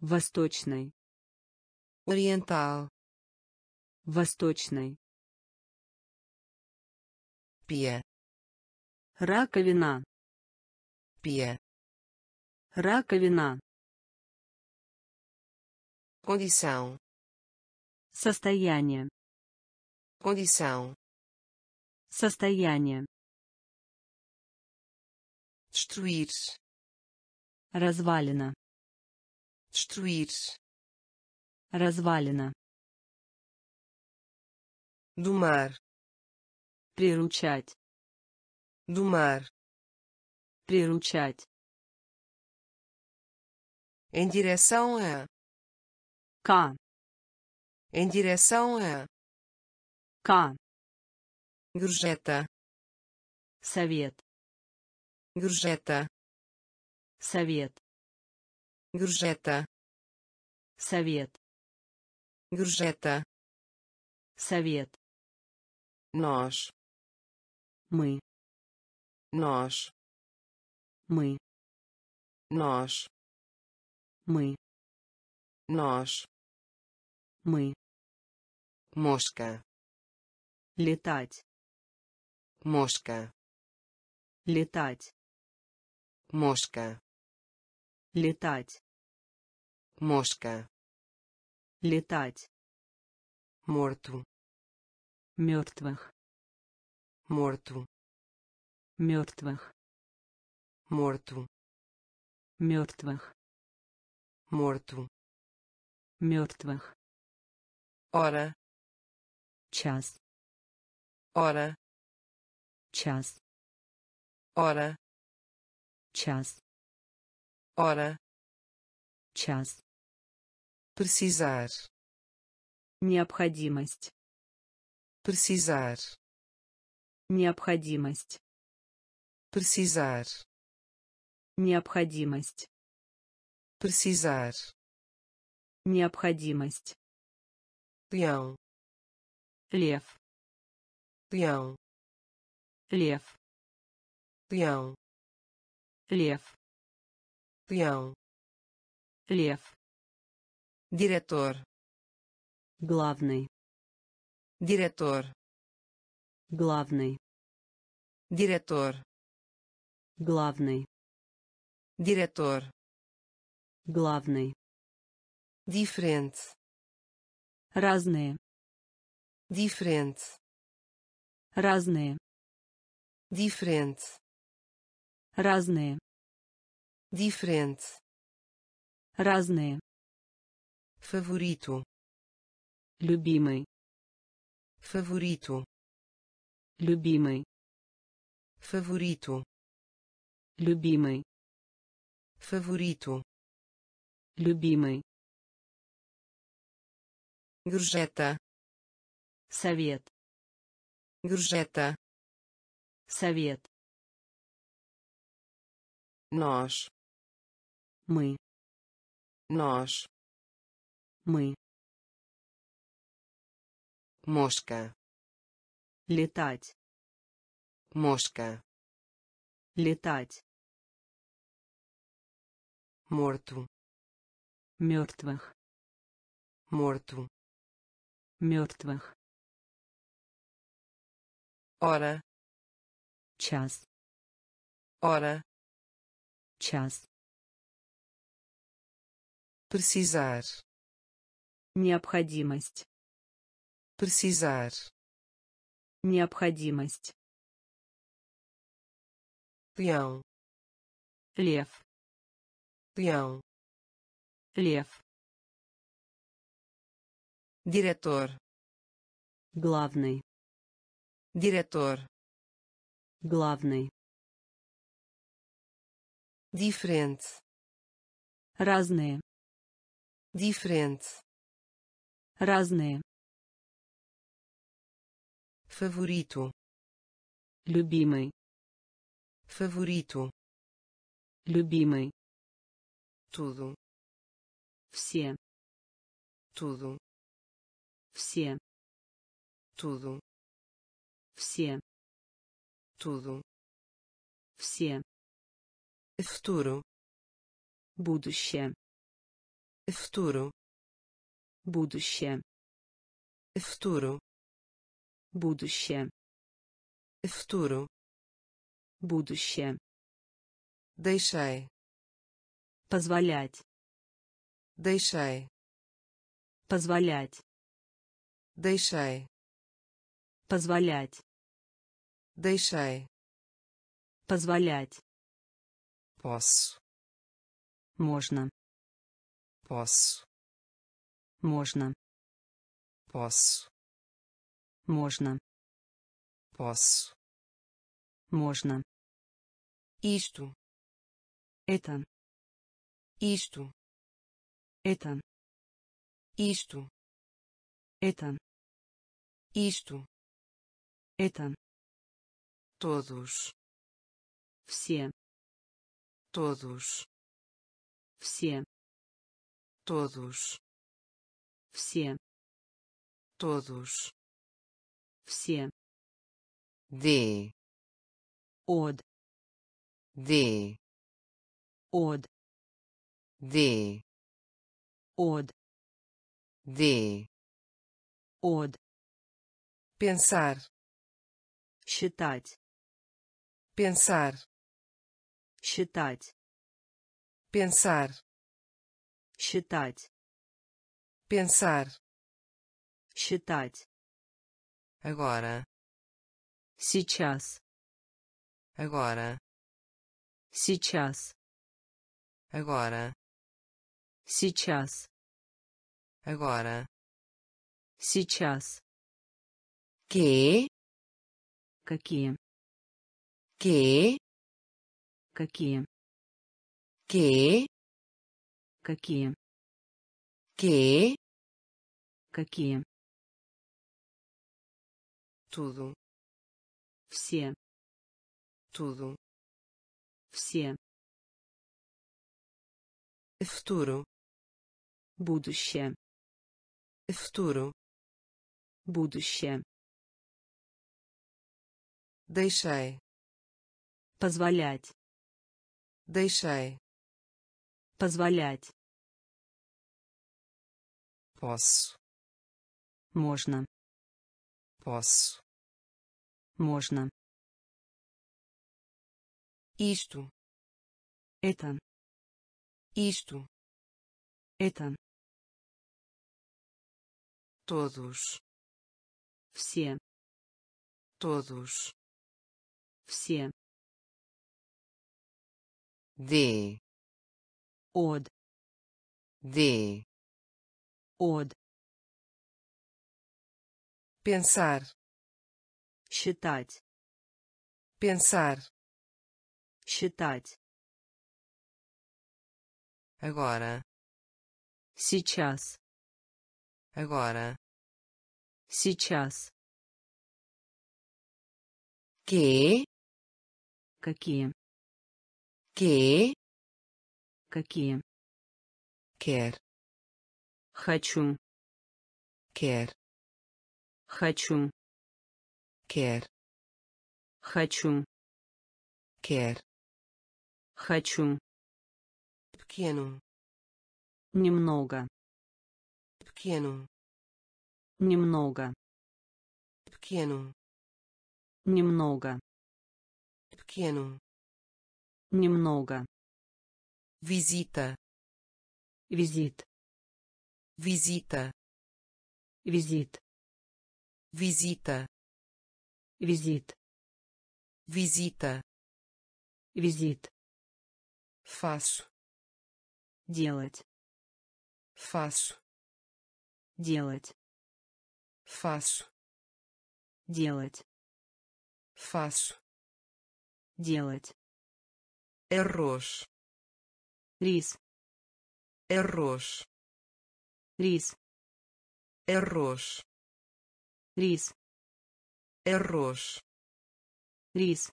Восточный oriental. Восточный pia раковина pia раковина. Condição. Состояние. Condição. Состояние. Destruir. Развалина. Destruir. Развалина. Domar приручать. Domar приручать em direção a к em direção a к gorjeta совет gorjeta совет gorjeta совет gorjeta совет nós мы nós мы nós мы. Nós мы. Mosca летать. Mosca летать. Mosca летать. Mosca летать. Morto мертвых. Morto мертвых. Morto мертвых morto. Мертвых hora час. Hora час. Hora час. Hora час. Precisar. Необходимость. Precisar. Необходимость. Precisar. Необходимость precisar необходимость leão лев leão лев leão лев leão лев diretor главный diretor главный diretor главный diretor главный diferente разные diferente разные diferente разные diferente разные favorito любимый favorito любимый favorito любимый favorito любимый gorjeta совет gorjeta совет nós мы nós мы mosca летать mosca летать morto мертвых morto мертвых hora час. Hora час. Precisar. Необходимость. Precisar. Необходимость. Leão лев. Leão лев diretor главный diretor главный diferente разные diferente, разные, favorito, любимый, favorito, любимый, tudo, все, tudo, все, tudo, все, tudo, все, futuro, будущее, futuro, будущее, futuro, будущее, futuro, будущее, deixei, позволять, deixei, позволять, deixei, позволять, deixei, позволять, posso, можно, posso, можно, posso, можно, posso, можно, isto, это, isto, это, isto, это, isto, это, todos, все, todos, все, todos, все, todos, все, de, от, de, от, de, от, de, от, pensar, считать, pensar, считать, pensar, считать, pensar, считать, agora, сейчас, agora, сейчас, agora, сейчас, agora, сейчас, que, какие, que, какие, que, какие, que, какие, tudo, все, tudo, все, futuro, будущее, futuro, будущее, deixei, позволять, deixei, позволять, posso, можно, posso, можно, isto, это, isto, это, todos, все, todos, все, de, от, de, от, pensar, считать, pensar, считать, agora, сейчас, agora, сейчас, que, какие, que, какие, quer, хочу, quer, хочу, quer, хочу, quer, хочу, pequeno, немного, pequeno, немного, pequeno, немного, pequeno, немного, visita, визит, visita, визит, visita, визит, visita, визит, faço, делать, faço, делать, faço, делать, faço, делать, arroz, рис, arroz, рис. Arroz рис. Arroz рис.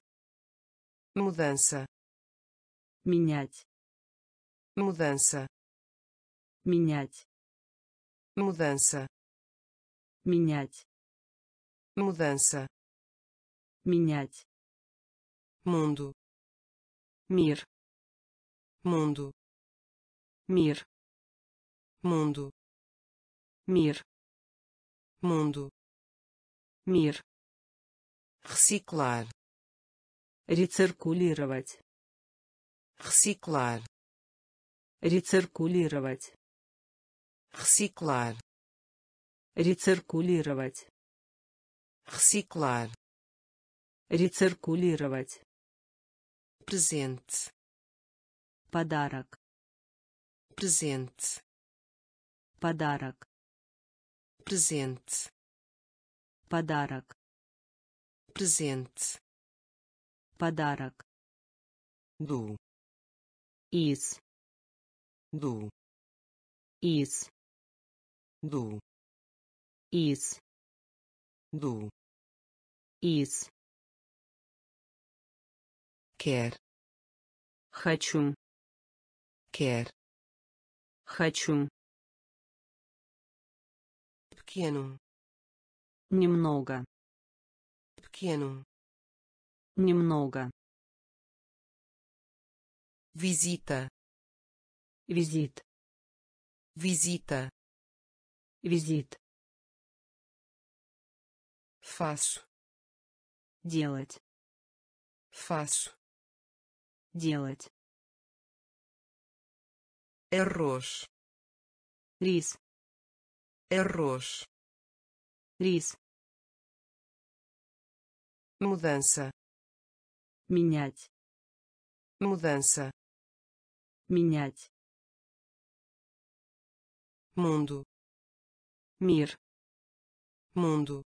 Mudança. Менять. Mudança. Менять mudança. Менять. Mudança. Менять. Mundo. Мир mundo. Мир mundo. Мир mundo. Мир reciclar. Рециркулировать. Reciclar. Рециркулировать reciclar. Рециркулировать reciclar. Рециркулировать presente. Подарок presente. Подарок presente. Подарок presente. Подарок do. Из do. Из do из do из quer хочу quer хочу pequeno немного pequeno немного visita визит visita визит faço делать faço делать arroz рис arroz рис mudança менять mudança менять mundo мир. Mundo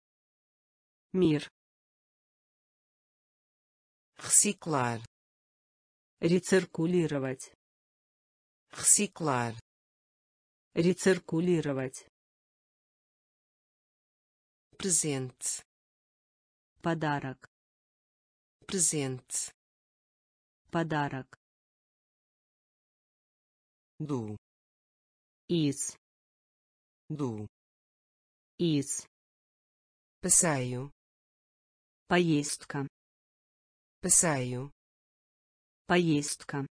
мир. Reciclar. Рециркулировать. Reciclar. Рециркулировать. Presente подарок. Presente подарок. Do. Из. Do из. Passeio поездка. Passeio поездка.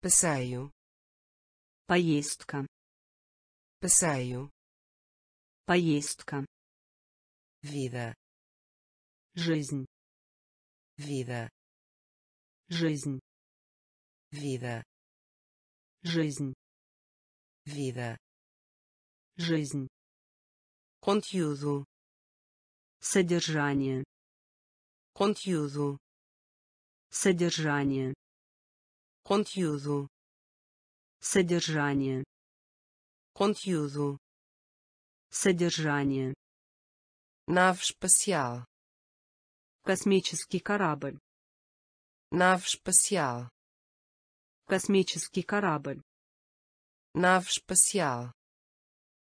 Passeio поездка. Passeio поездка. Vida. Жизнь. Vida. Жизнь. Vida. Жизнь. Vida. Жизнь conteúdo содержание. Conteúdo содержание. Conteúdo содержание. Conteúdo содержание. Espacial космический корабль. Espacial космический корабль. Espacial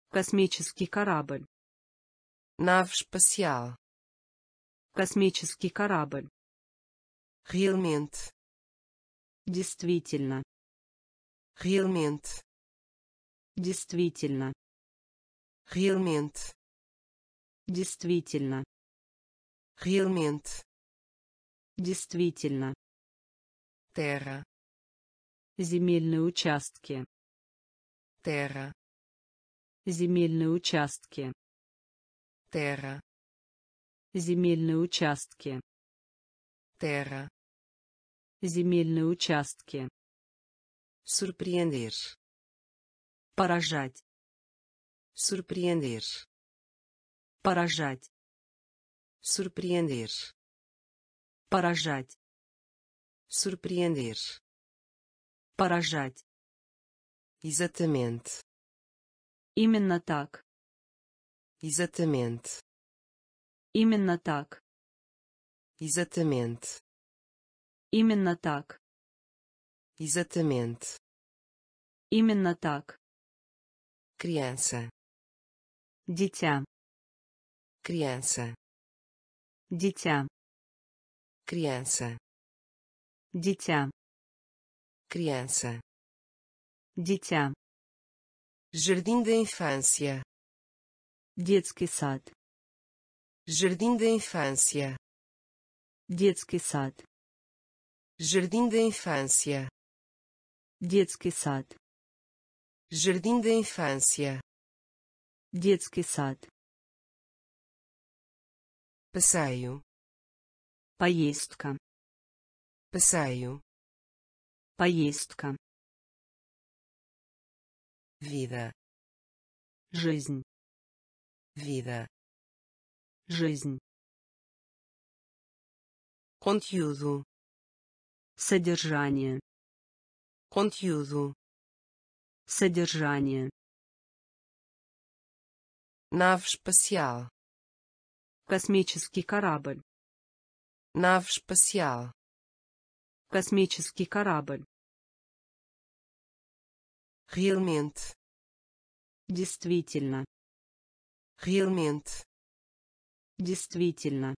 космический корабль nave espacial космический корабль. Realmente действительно. Realmente действительно. Realmente действительно. Realmente действительно. Terra земельные участки. Terra земельные участки terra. Земельные участки. Terra. Земельные участки. Surpreender. Поражать. Surpreender. Поражать. Surpreender. Поражать. Surpreender. Поражать. Exatamente. Именно так exatamente именно так exatamente именно так exatamente именно так criança Дитя. criança Дитя. criança Дитя. criança Дитя. jardim da infância Детский сад. jardim da infância Детский сад. jardim da infância Детский сад. jardim da infância Детский сад. passeio Поездка. passeio Поездка. vida Жизнь. Vida Жизнь. conteúdo Содержание. conteúdo Содержание. espacial Космический корабль. espacial Космический корабль. realmente Действительно. Realmente Действительно.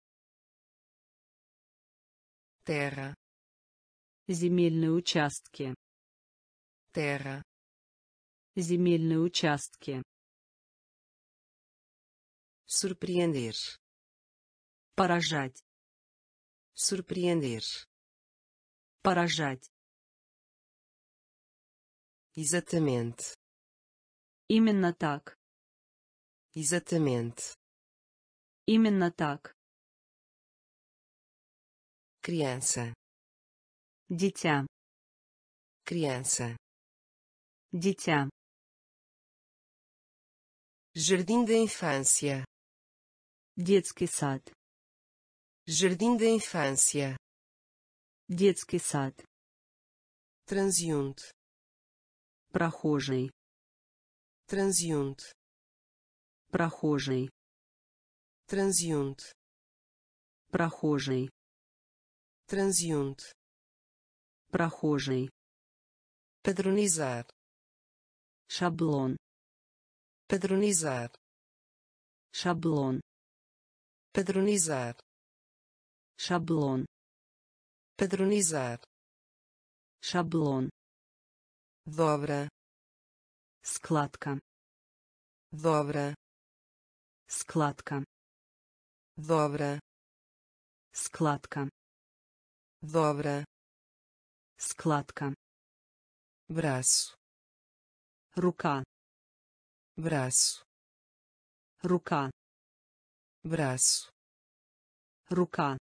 terra Земельные участки. terra Земельные участки. surpreender Поражать. surpreender Поражать. exatamente Именно так. Exatamente Именно так. criança Дитя. criança Дитя. jardim da infância Детский сад. jardim da infância Детский сад. transeunte Прохожий. transeunte Прохожий. transeunte Прохожий. transeunte Прохожий. padronizar Шаблон. padronizar Шаблон. padronizar Шаблон. padronizar Шаблон. dobra Складка. dobra Складка. dobra Складка. dobra Складка. braço Рука. braço Рука. braço Рука.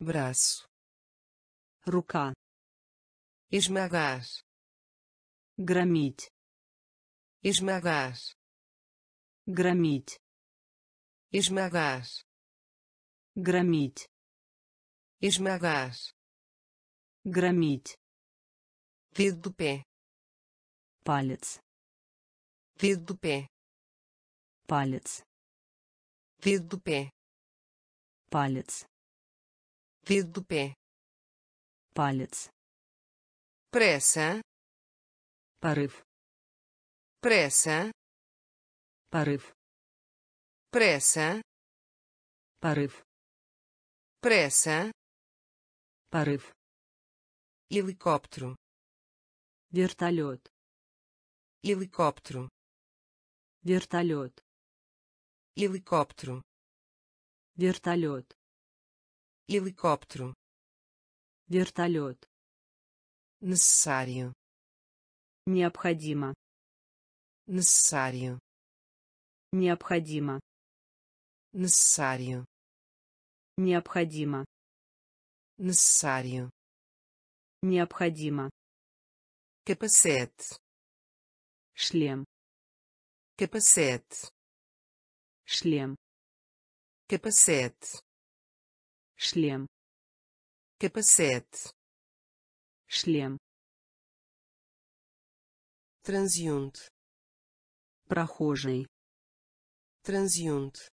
braço Рука. esmagar Громить. esmagar Громить. Esmagar Громить. esmagar Громить. dedo do pé Палец. dedo do pé Палец. dedo do pé Палец. dedo do pé Палец. pressa Порыв. pressa Порыв. Pressa Порыв. pressa Порыв. helicóptero Вертолет. helicóptero Вертолет. helicóptero Вертолет. helicóptero Вертолет. necessário Необходимо. necessário Необходимо. Necessário Необходимо. necessário Необходимо. capacete Шлем. capacete Шлем. capacete Шлем. capacete Шлем. transeunte Прохожий. transeunte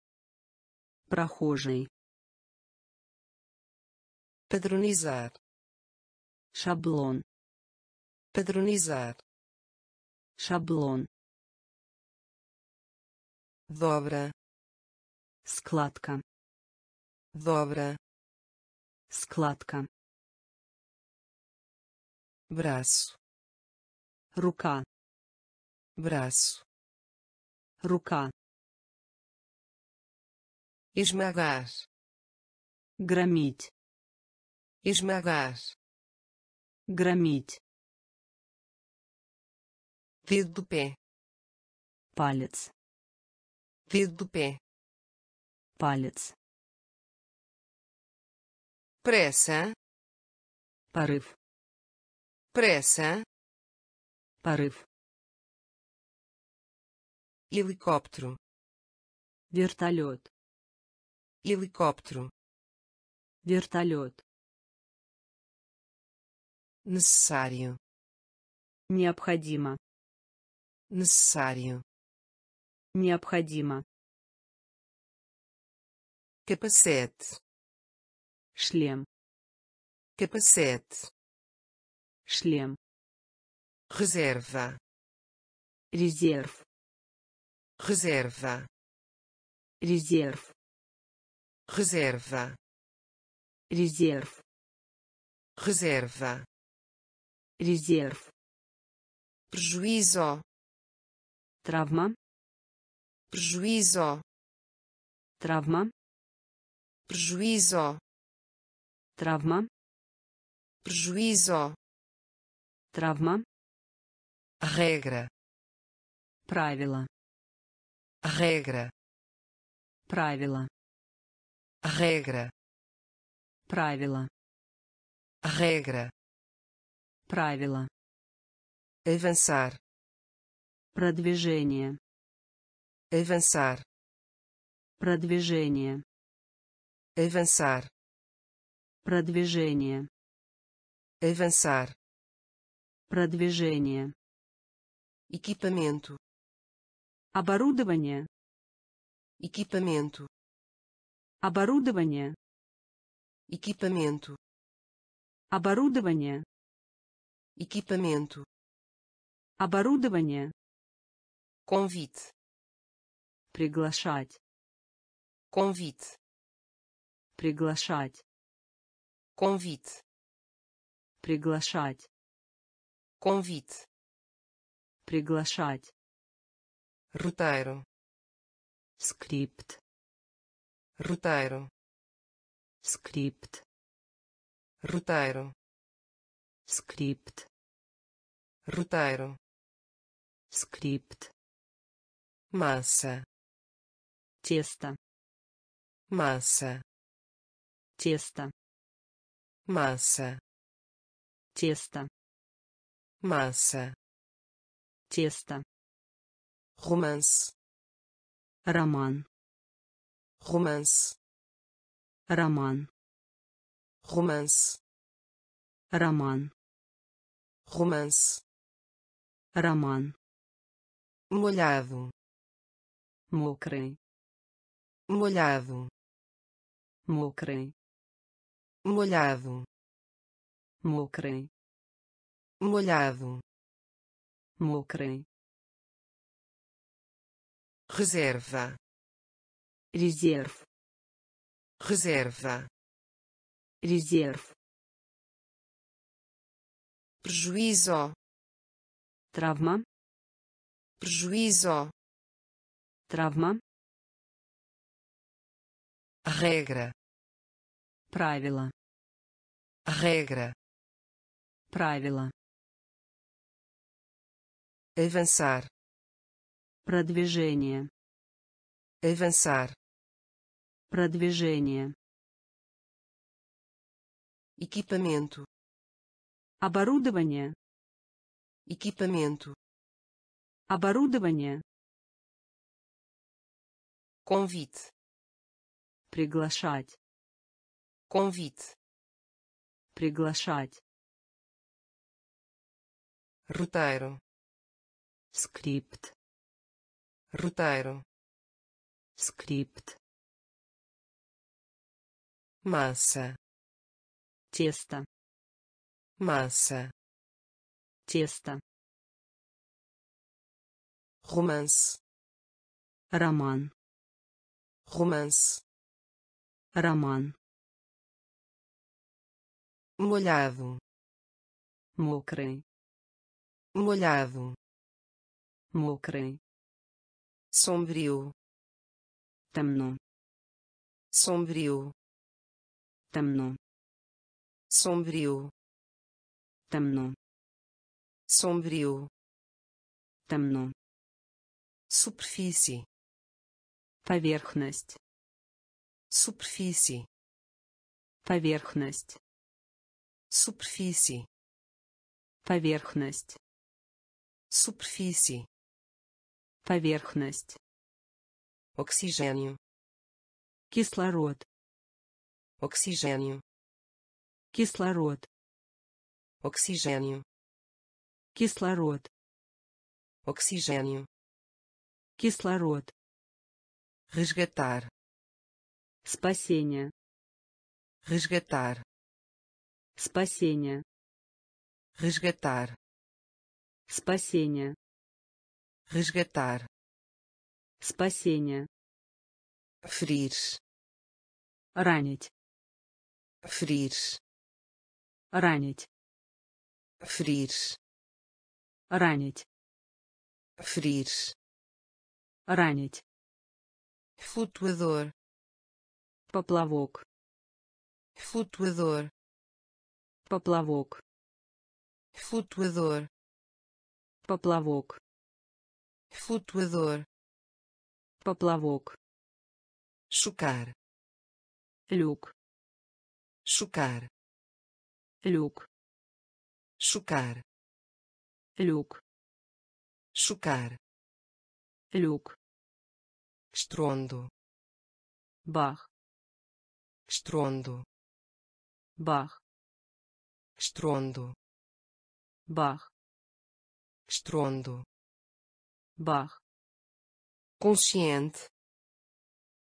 Прохожий. padronizar. Шаблон. padronizar. Шаблон. dobra. Складка. Dobra. Складка. Braço. Рука. Braço. Рука esmagar громить esmagar громить do pé палец do pé палец pressa порыв pressa порыв helicóptero вертолет helicóptero вертолет necessário необходимо necessário необходимо capacete шлем capacete шлем reserva резерв reserva резерв reserva резерв reserva резерв prejuízo травма prejuízo травма prejuízo травма prejuízo травма regra правило regra правило regra. Правило. Regra. Правило. Avançar. Продвижение. Avançar. Продвижение. Avançar. Продвижение. Avançar. Продвижение. Equipamento. Оборудование. Equipamento оборудование. Equipamento. Оборудование. Equipamento. Оборудование. Convite. Приглашать. Convite. Приглашать. Convite. Приглашать. Convite. Приглашать. Roteiro. Скрипт roteiro скрипт roteiro скрипт roteiro скрипт massa тесто massa тесто massa тесто massa тесто romance роман romance. Roman. Romance. Roman. Romance. Roman. Molhado. Mocre. Molhado. Mocre. Molhado. Mocre. Molhado. Mocre. Reserva. Резерв. Reserva резерв. Prejuízo травма. Prejuízo травма. Regra правило. Regra правило. Avançar. Продвижение. Avançar продвижение. Equipamento. Оборудование. Equipamento. Оборудование. Convite. Приглашать. Convite. Приглашать. Roteiro. Скрипт. Roteiro. Скрипт massa тесто massa тесто romance роман romance роман molhado мокрый molhado мокрый sombrio темно sombrio Темно. Sombrio. Темно. Sombrio. Темно. Superfície. Поверхность. Superfície. Поверхность. Superfície. Поверхность. Superfície. Поверхность. Oxigênio. Кислород oxigênio. Кислород. Oxigênio. Кислород. Oxigênio. Кислород. Resgatar. Спасение. Resgatar. Спасение. Resgatar. Спасение. Resgatar. Спасение. Ferir. Ранить ferir ранить ferir ранить ferir ранить flutuador поплавок flutuador поплавок flutuador поплавок flutuador поплавок chocar люк chocar люк chocar люк chocar люк estrondo бах estrondo бах estrondo бах estrondo бах consciente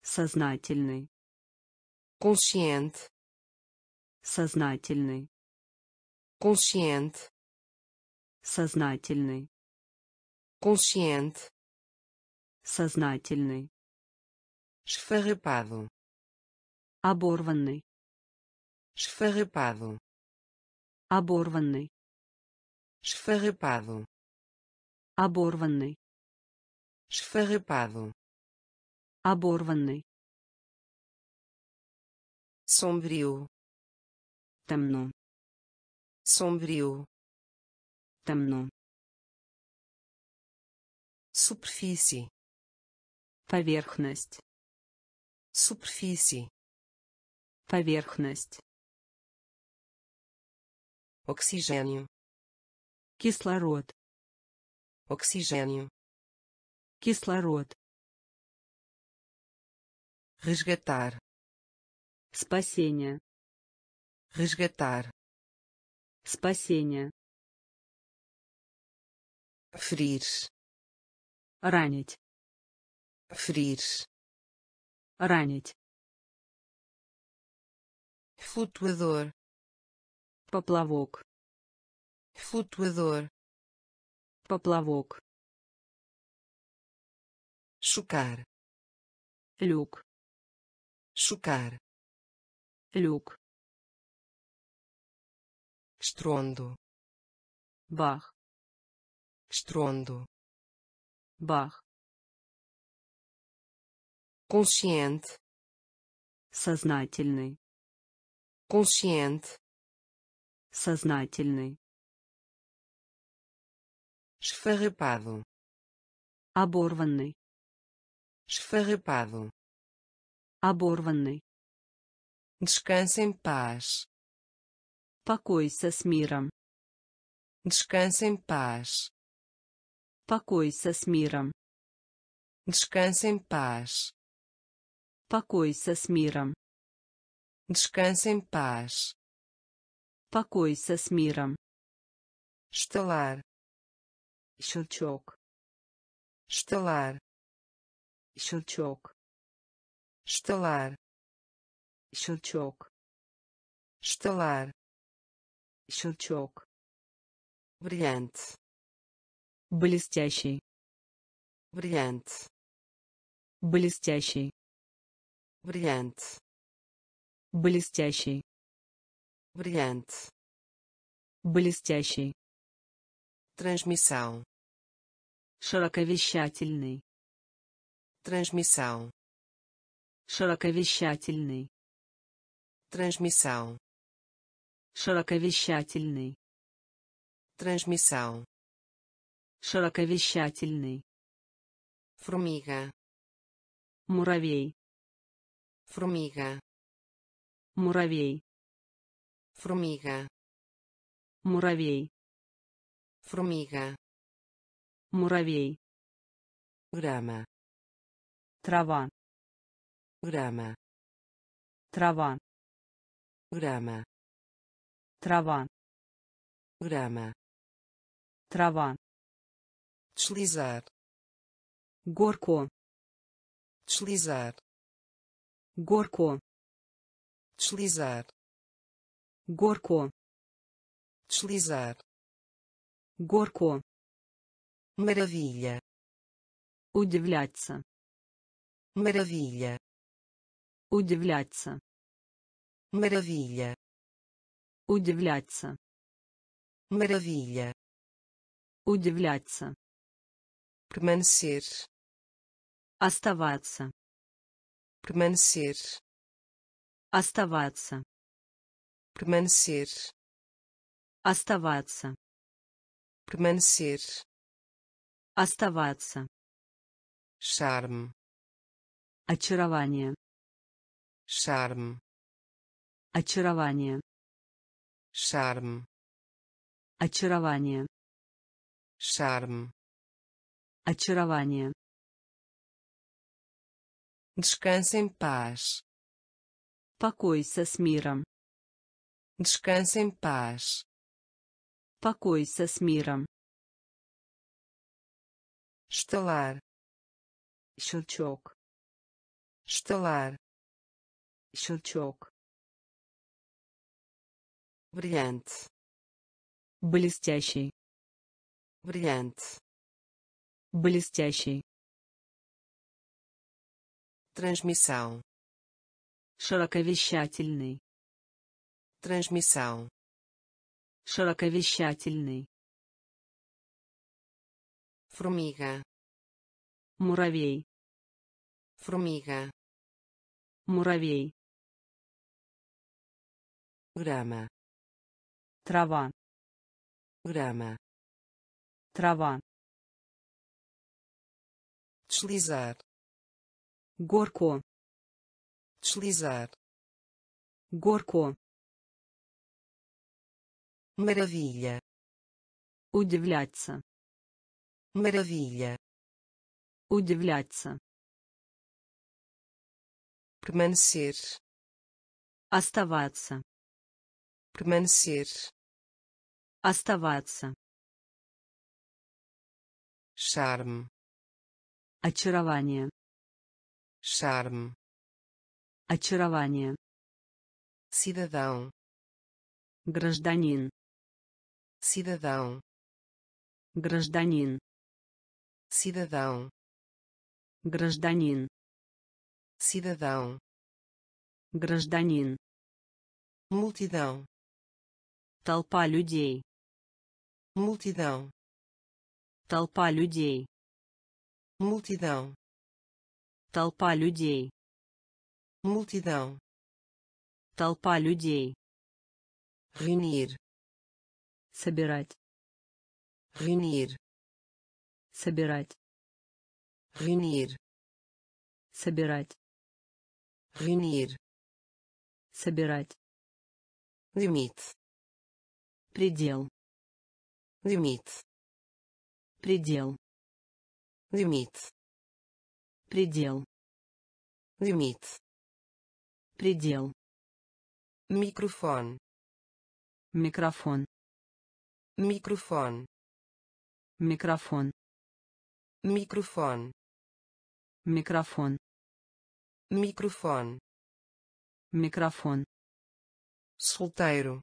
сознательный consciente сознательный consciente. сознательный consciente. сознательный esfarrapado. оборванный esfarrapado. оборванный esfarrapado. оборванный esfarrapado. оборванный. Sombrio темно. Sombrio. Темно. Superfície. Поверхность. Superfície. Поверхность. Oxigênio. Кислород. Oxigênio. Кислород. Resgatar. Спасение resgatar спасение ferir ранить ferir ранить flutuador поплавок flutuador поплавок chocar люк chocar люк estrondo бах estrondo бах consciente сознательный consciente сознательный esfarrapado оборванный esfarrapado оборванный descanse em paz покойся с миром. Descanse em paz. Покойся с миром. Descanse em paz. Покойся с миром. Descanse em paz. Покойся с миром. Estalar. Щелчок. Estalar. Щелчок. Estalar. Щелчок. Estalar щелчок. Brilhante блестящий. Brilhante блестящий. Brilhante блестящий. Brilhante блестящий. Transmissão широковещательный. Transmissão широковещательный. Transmissão широковещательный. Transmissão. Широковещательный. Formiga. Муравей. Formiga. Муравей. Formiga. Муравей. Formiga. Муравей. Grama. Трава. Grama. Трава. Grama трава grama трава deslizar горко deslizar горко deslizar горко deslizar горко maravilha удивляться maravilha удивляться maravilha удивляться. Maravilha. Удивляться. Permanecer. Оставаться. Permanecer. Оставаться. Permanecer. Оставаться. Permanecer. Оставаться. Charme. Очарование. Charme. Очарование charme очарование. Charme очарование. Descanse em paz. Покойся с миром. Descanse em paz. Покойся с миром. Estalar щелчок. Estalar щелчок brilhante блестящий. Brilhante блестящий. Transmissão широковещательный. Transmissão широковещательный. Formiga муравей. Formiga муравей. Grama трава grama трава deslizar горко deslizar горко maravilha удивляться maravilha удивляться permanecer оставаться permanecer оставаться. Charme очарование. Charme очарование. Cidadão. Гражданин. Cidadão. Гражданин. Cidadão. Гражданин. Cidadão. Гражданин. Multidão. Толпа людей multidão. Толпа людей. Multidão. Толпа людей. Multidão. Толпа людей. Reunir. Собирать. Reunir. Собирать. Reunir. Собирать. Reunir. Собирать. Limite. Предел limite предел limite предел limite предел microfone микрофон microfone микрофон microfone микрофон microfone микрофон solteiro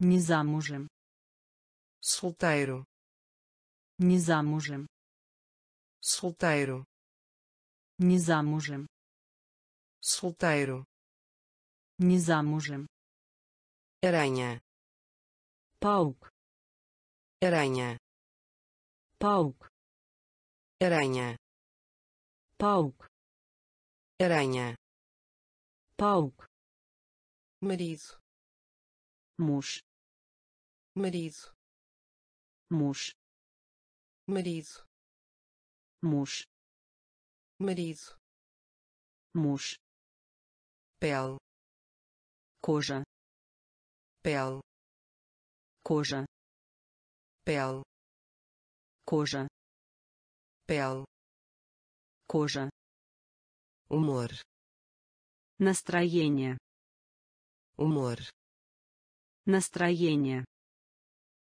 не замужем solteiro не замужем solteiro Не замужем. solteiro, Не замужем. aranha, Паук. aranha, Паук. aranha, Паук. aranha, Паук. marido, Муж. marido, Муж. marido, Муж. marido, Муж. pele, Кожа. pele, Кожа. pele, Кожа. pele, Кожа. humor, Настроение. humor, Настроение.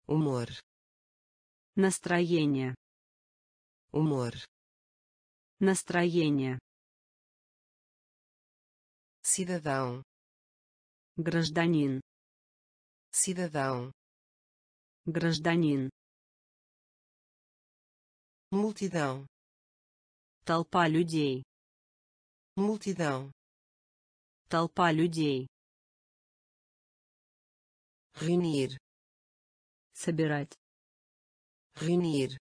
humor, Настроение. humor, Настроение. cidadão, Гражданин. cidadão, Гражданин. multidão, Толпа людей. multidão, Толпа людей. reunir, Собирать. Reunir,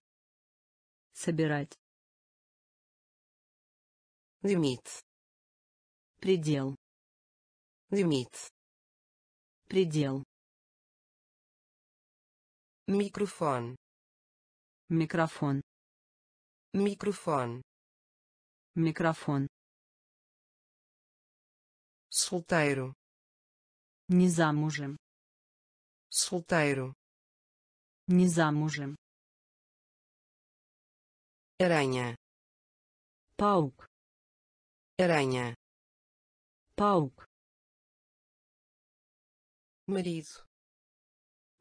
Собирать. limite, Предел. limite, Предел. microfone, Микрофон. microfone, Микрофон. solteiro, Не замужем. solteiro, Не замужем. aranha, Паук. aranha, Паук. marido,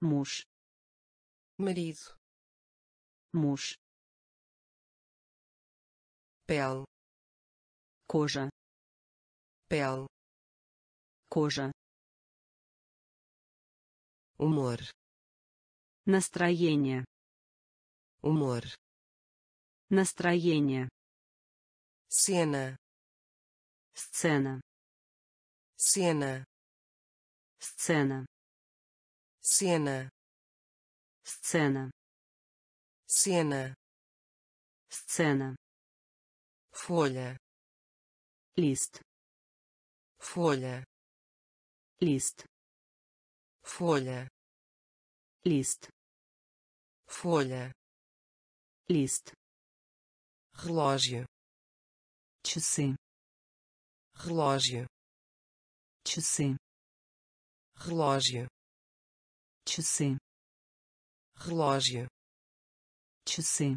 Муж. marido, Муж. pele, Кожа. pele, Кожа. humor, Настроение. humor, Настроение. cena, Сцена. cena, Сцена. cena, Сцена. cena, Сцена. folha, Лист. folha, Лист. folha, Лист. folha, Лист. Relógio, Часы. relógio, Часы. relógio, Часы. relógio, Часы.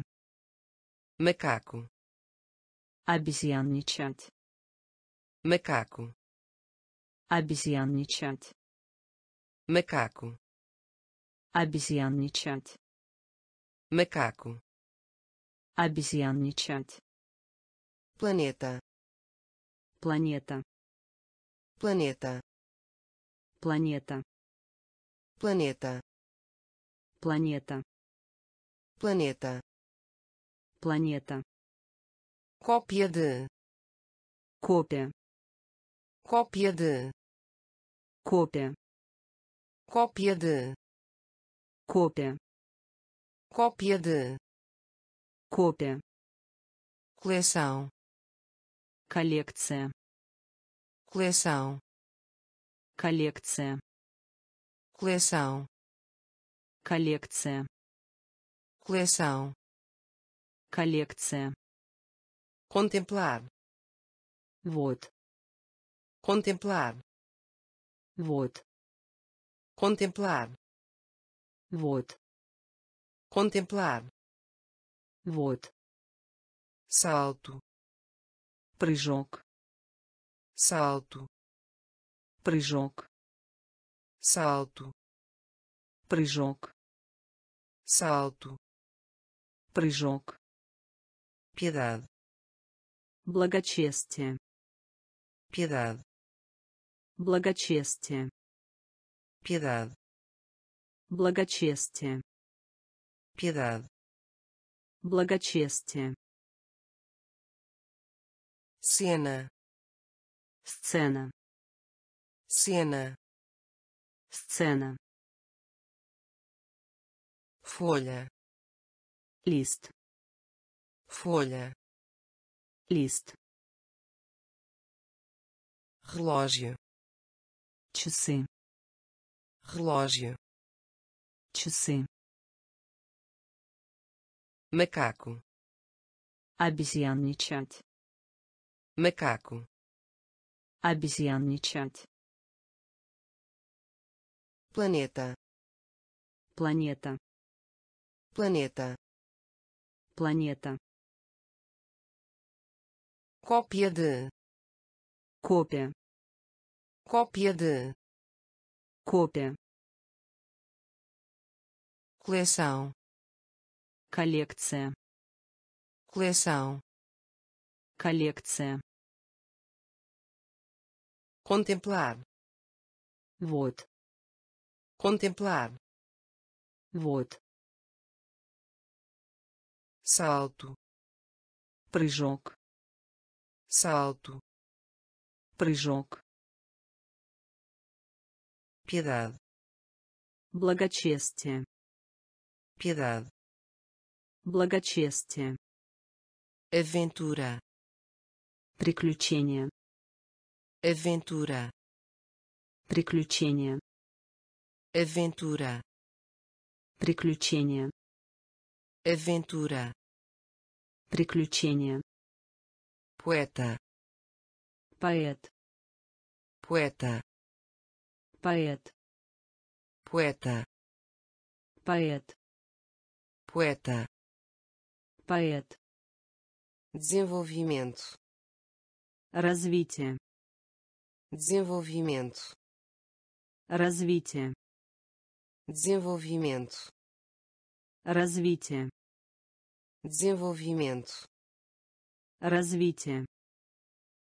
macaco, Обезьянничать. macaco, Обезьянничать. macaco, Обезьянничать. macaco, Обезьянничать. planeta, Планета. planeta, Планета. planeta, Планета. planeta, Планета. cópia de, Копия. cópia de, Копия. cópia de, Копия. cópia de, Копия. coleção, Коллекция. coleção, Коллекция. coleção, Коллекция. coleção, Коллекция. contemplar, Вот. contemplar, Вот. contemplar, Вот. contemplar, Вот. salto, Прыжок. salto, Прыжок. salto, Прыжок. salto, Прыжок. piedade, Благочестие. piedade, Благочестие. piedade, Благочестие. piedade, Благочестие. cena Сцена. cena Сцена. folha Лист. folha Лист. relógio Часы. relógio Часы. Macaco Обезьянничать. macaco Обезьянничать. planeta Планета. planeta Планета. cópia de Копия. cópia de Копия. coleção Коллекция. coleção Коллекция. contemplar Вот. contemplar Вот. salto Прыжок. salto Прыжок. piedade Благочестие. piedade Благочестие. aventura Приключение. aventura Приключение. aventura Приключение. aventura Приключение. poeta Поэт. poeta Поэт. poeta Поэт. poeta Поэт. desenvolvimento Развитие. desenvolvimento Развитие. desenvolvimento Развитие. desenvolvimento Развитие.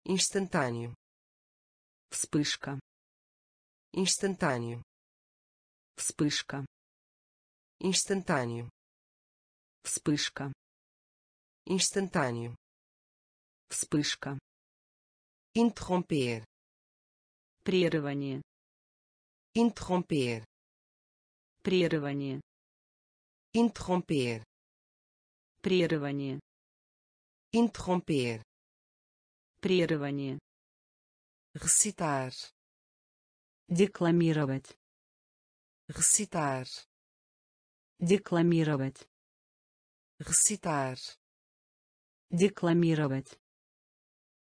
instantâneo Вспышка. instantâneo Вспышка. instantâneo Вспышка. Instantâneo Вспышка. interromper Прерывание. interromper Прерывание. interromper Прерывание. interromper Прерывание. recitar Декламировать. recitar Декламировать. recitar Декламировать.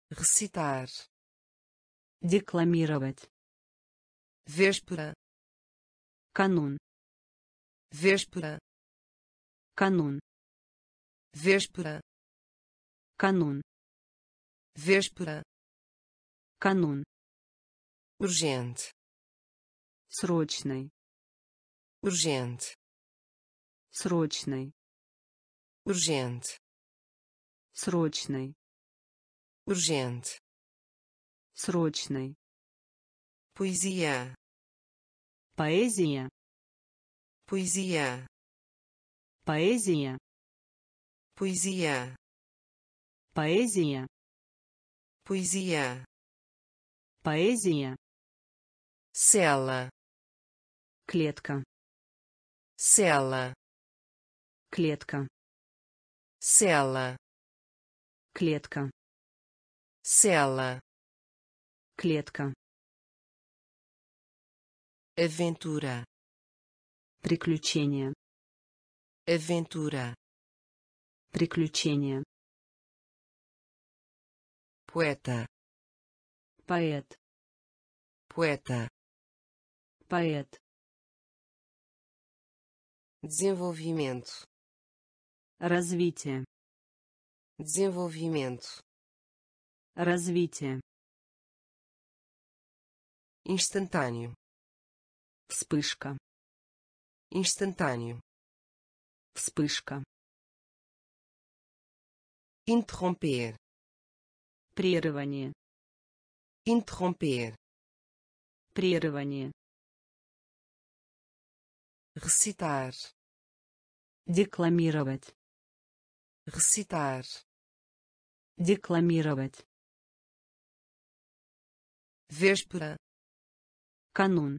recitar Декламировать. véspera Канун. véspera Канун. véspera Канун. véspera Канун. urgente Срочный. urgente Срочный. urgente Срочный. urgente Срочный. poesia Поэзия. poesia Поэзия. poesia Поэзия. poesia Поэзия. cela Клетка. cela Клетка. cela Клетка. cela Клетка. aventura Приключение. aventura Приключение. poeta Поэт. poeta Поэт. desenvolvimento Развитие. Desenvolvimento Развитие. instantâneo Вспышка. instantâneo Вспышка. interromper Прерывание. interromper Прерывание. recitar Декламировать. recitar Декламировать. véspera, канун,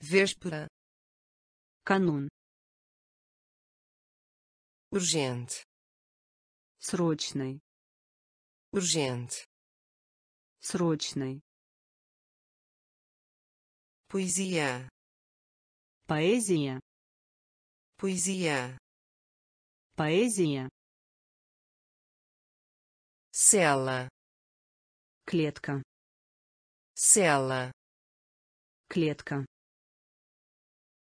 véspera, канун, urgente, срочный, urgente, срочный, poesia, поэзия, poesia, поэзия, cela, клетка, cela, клетка,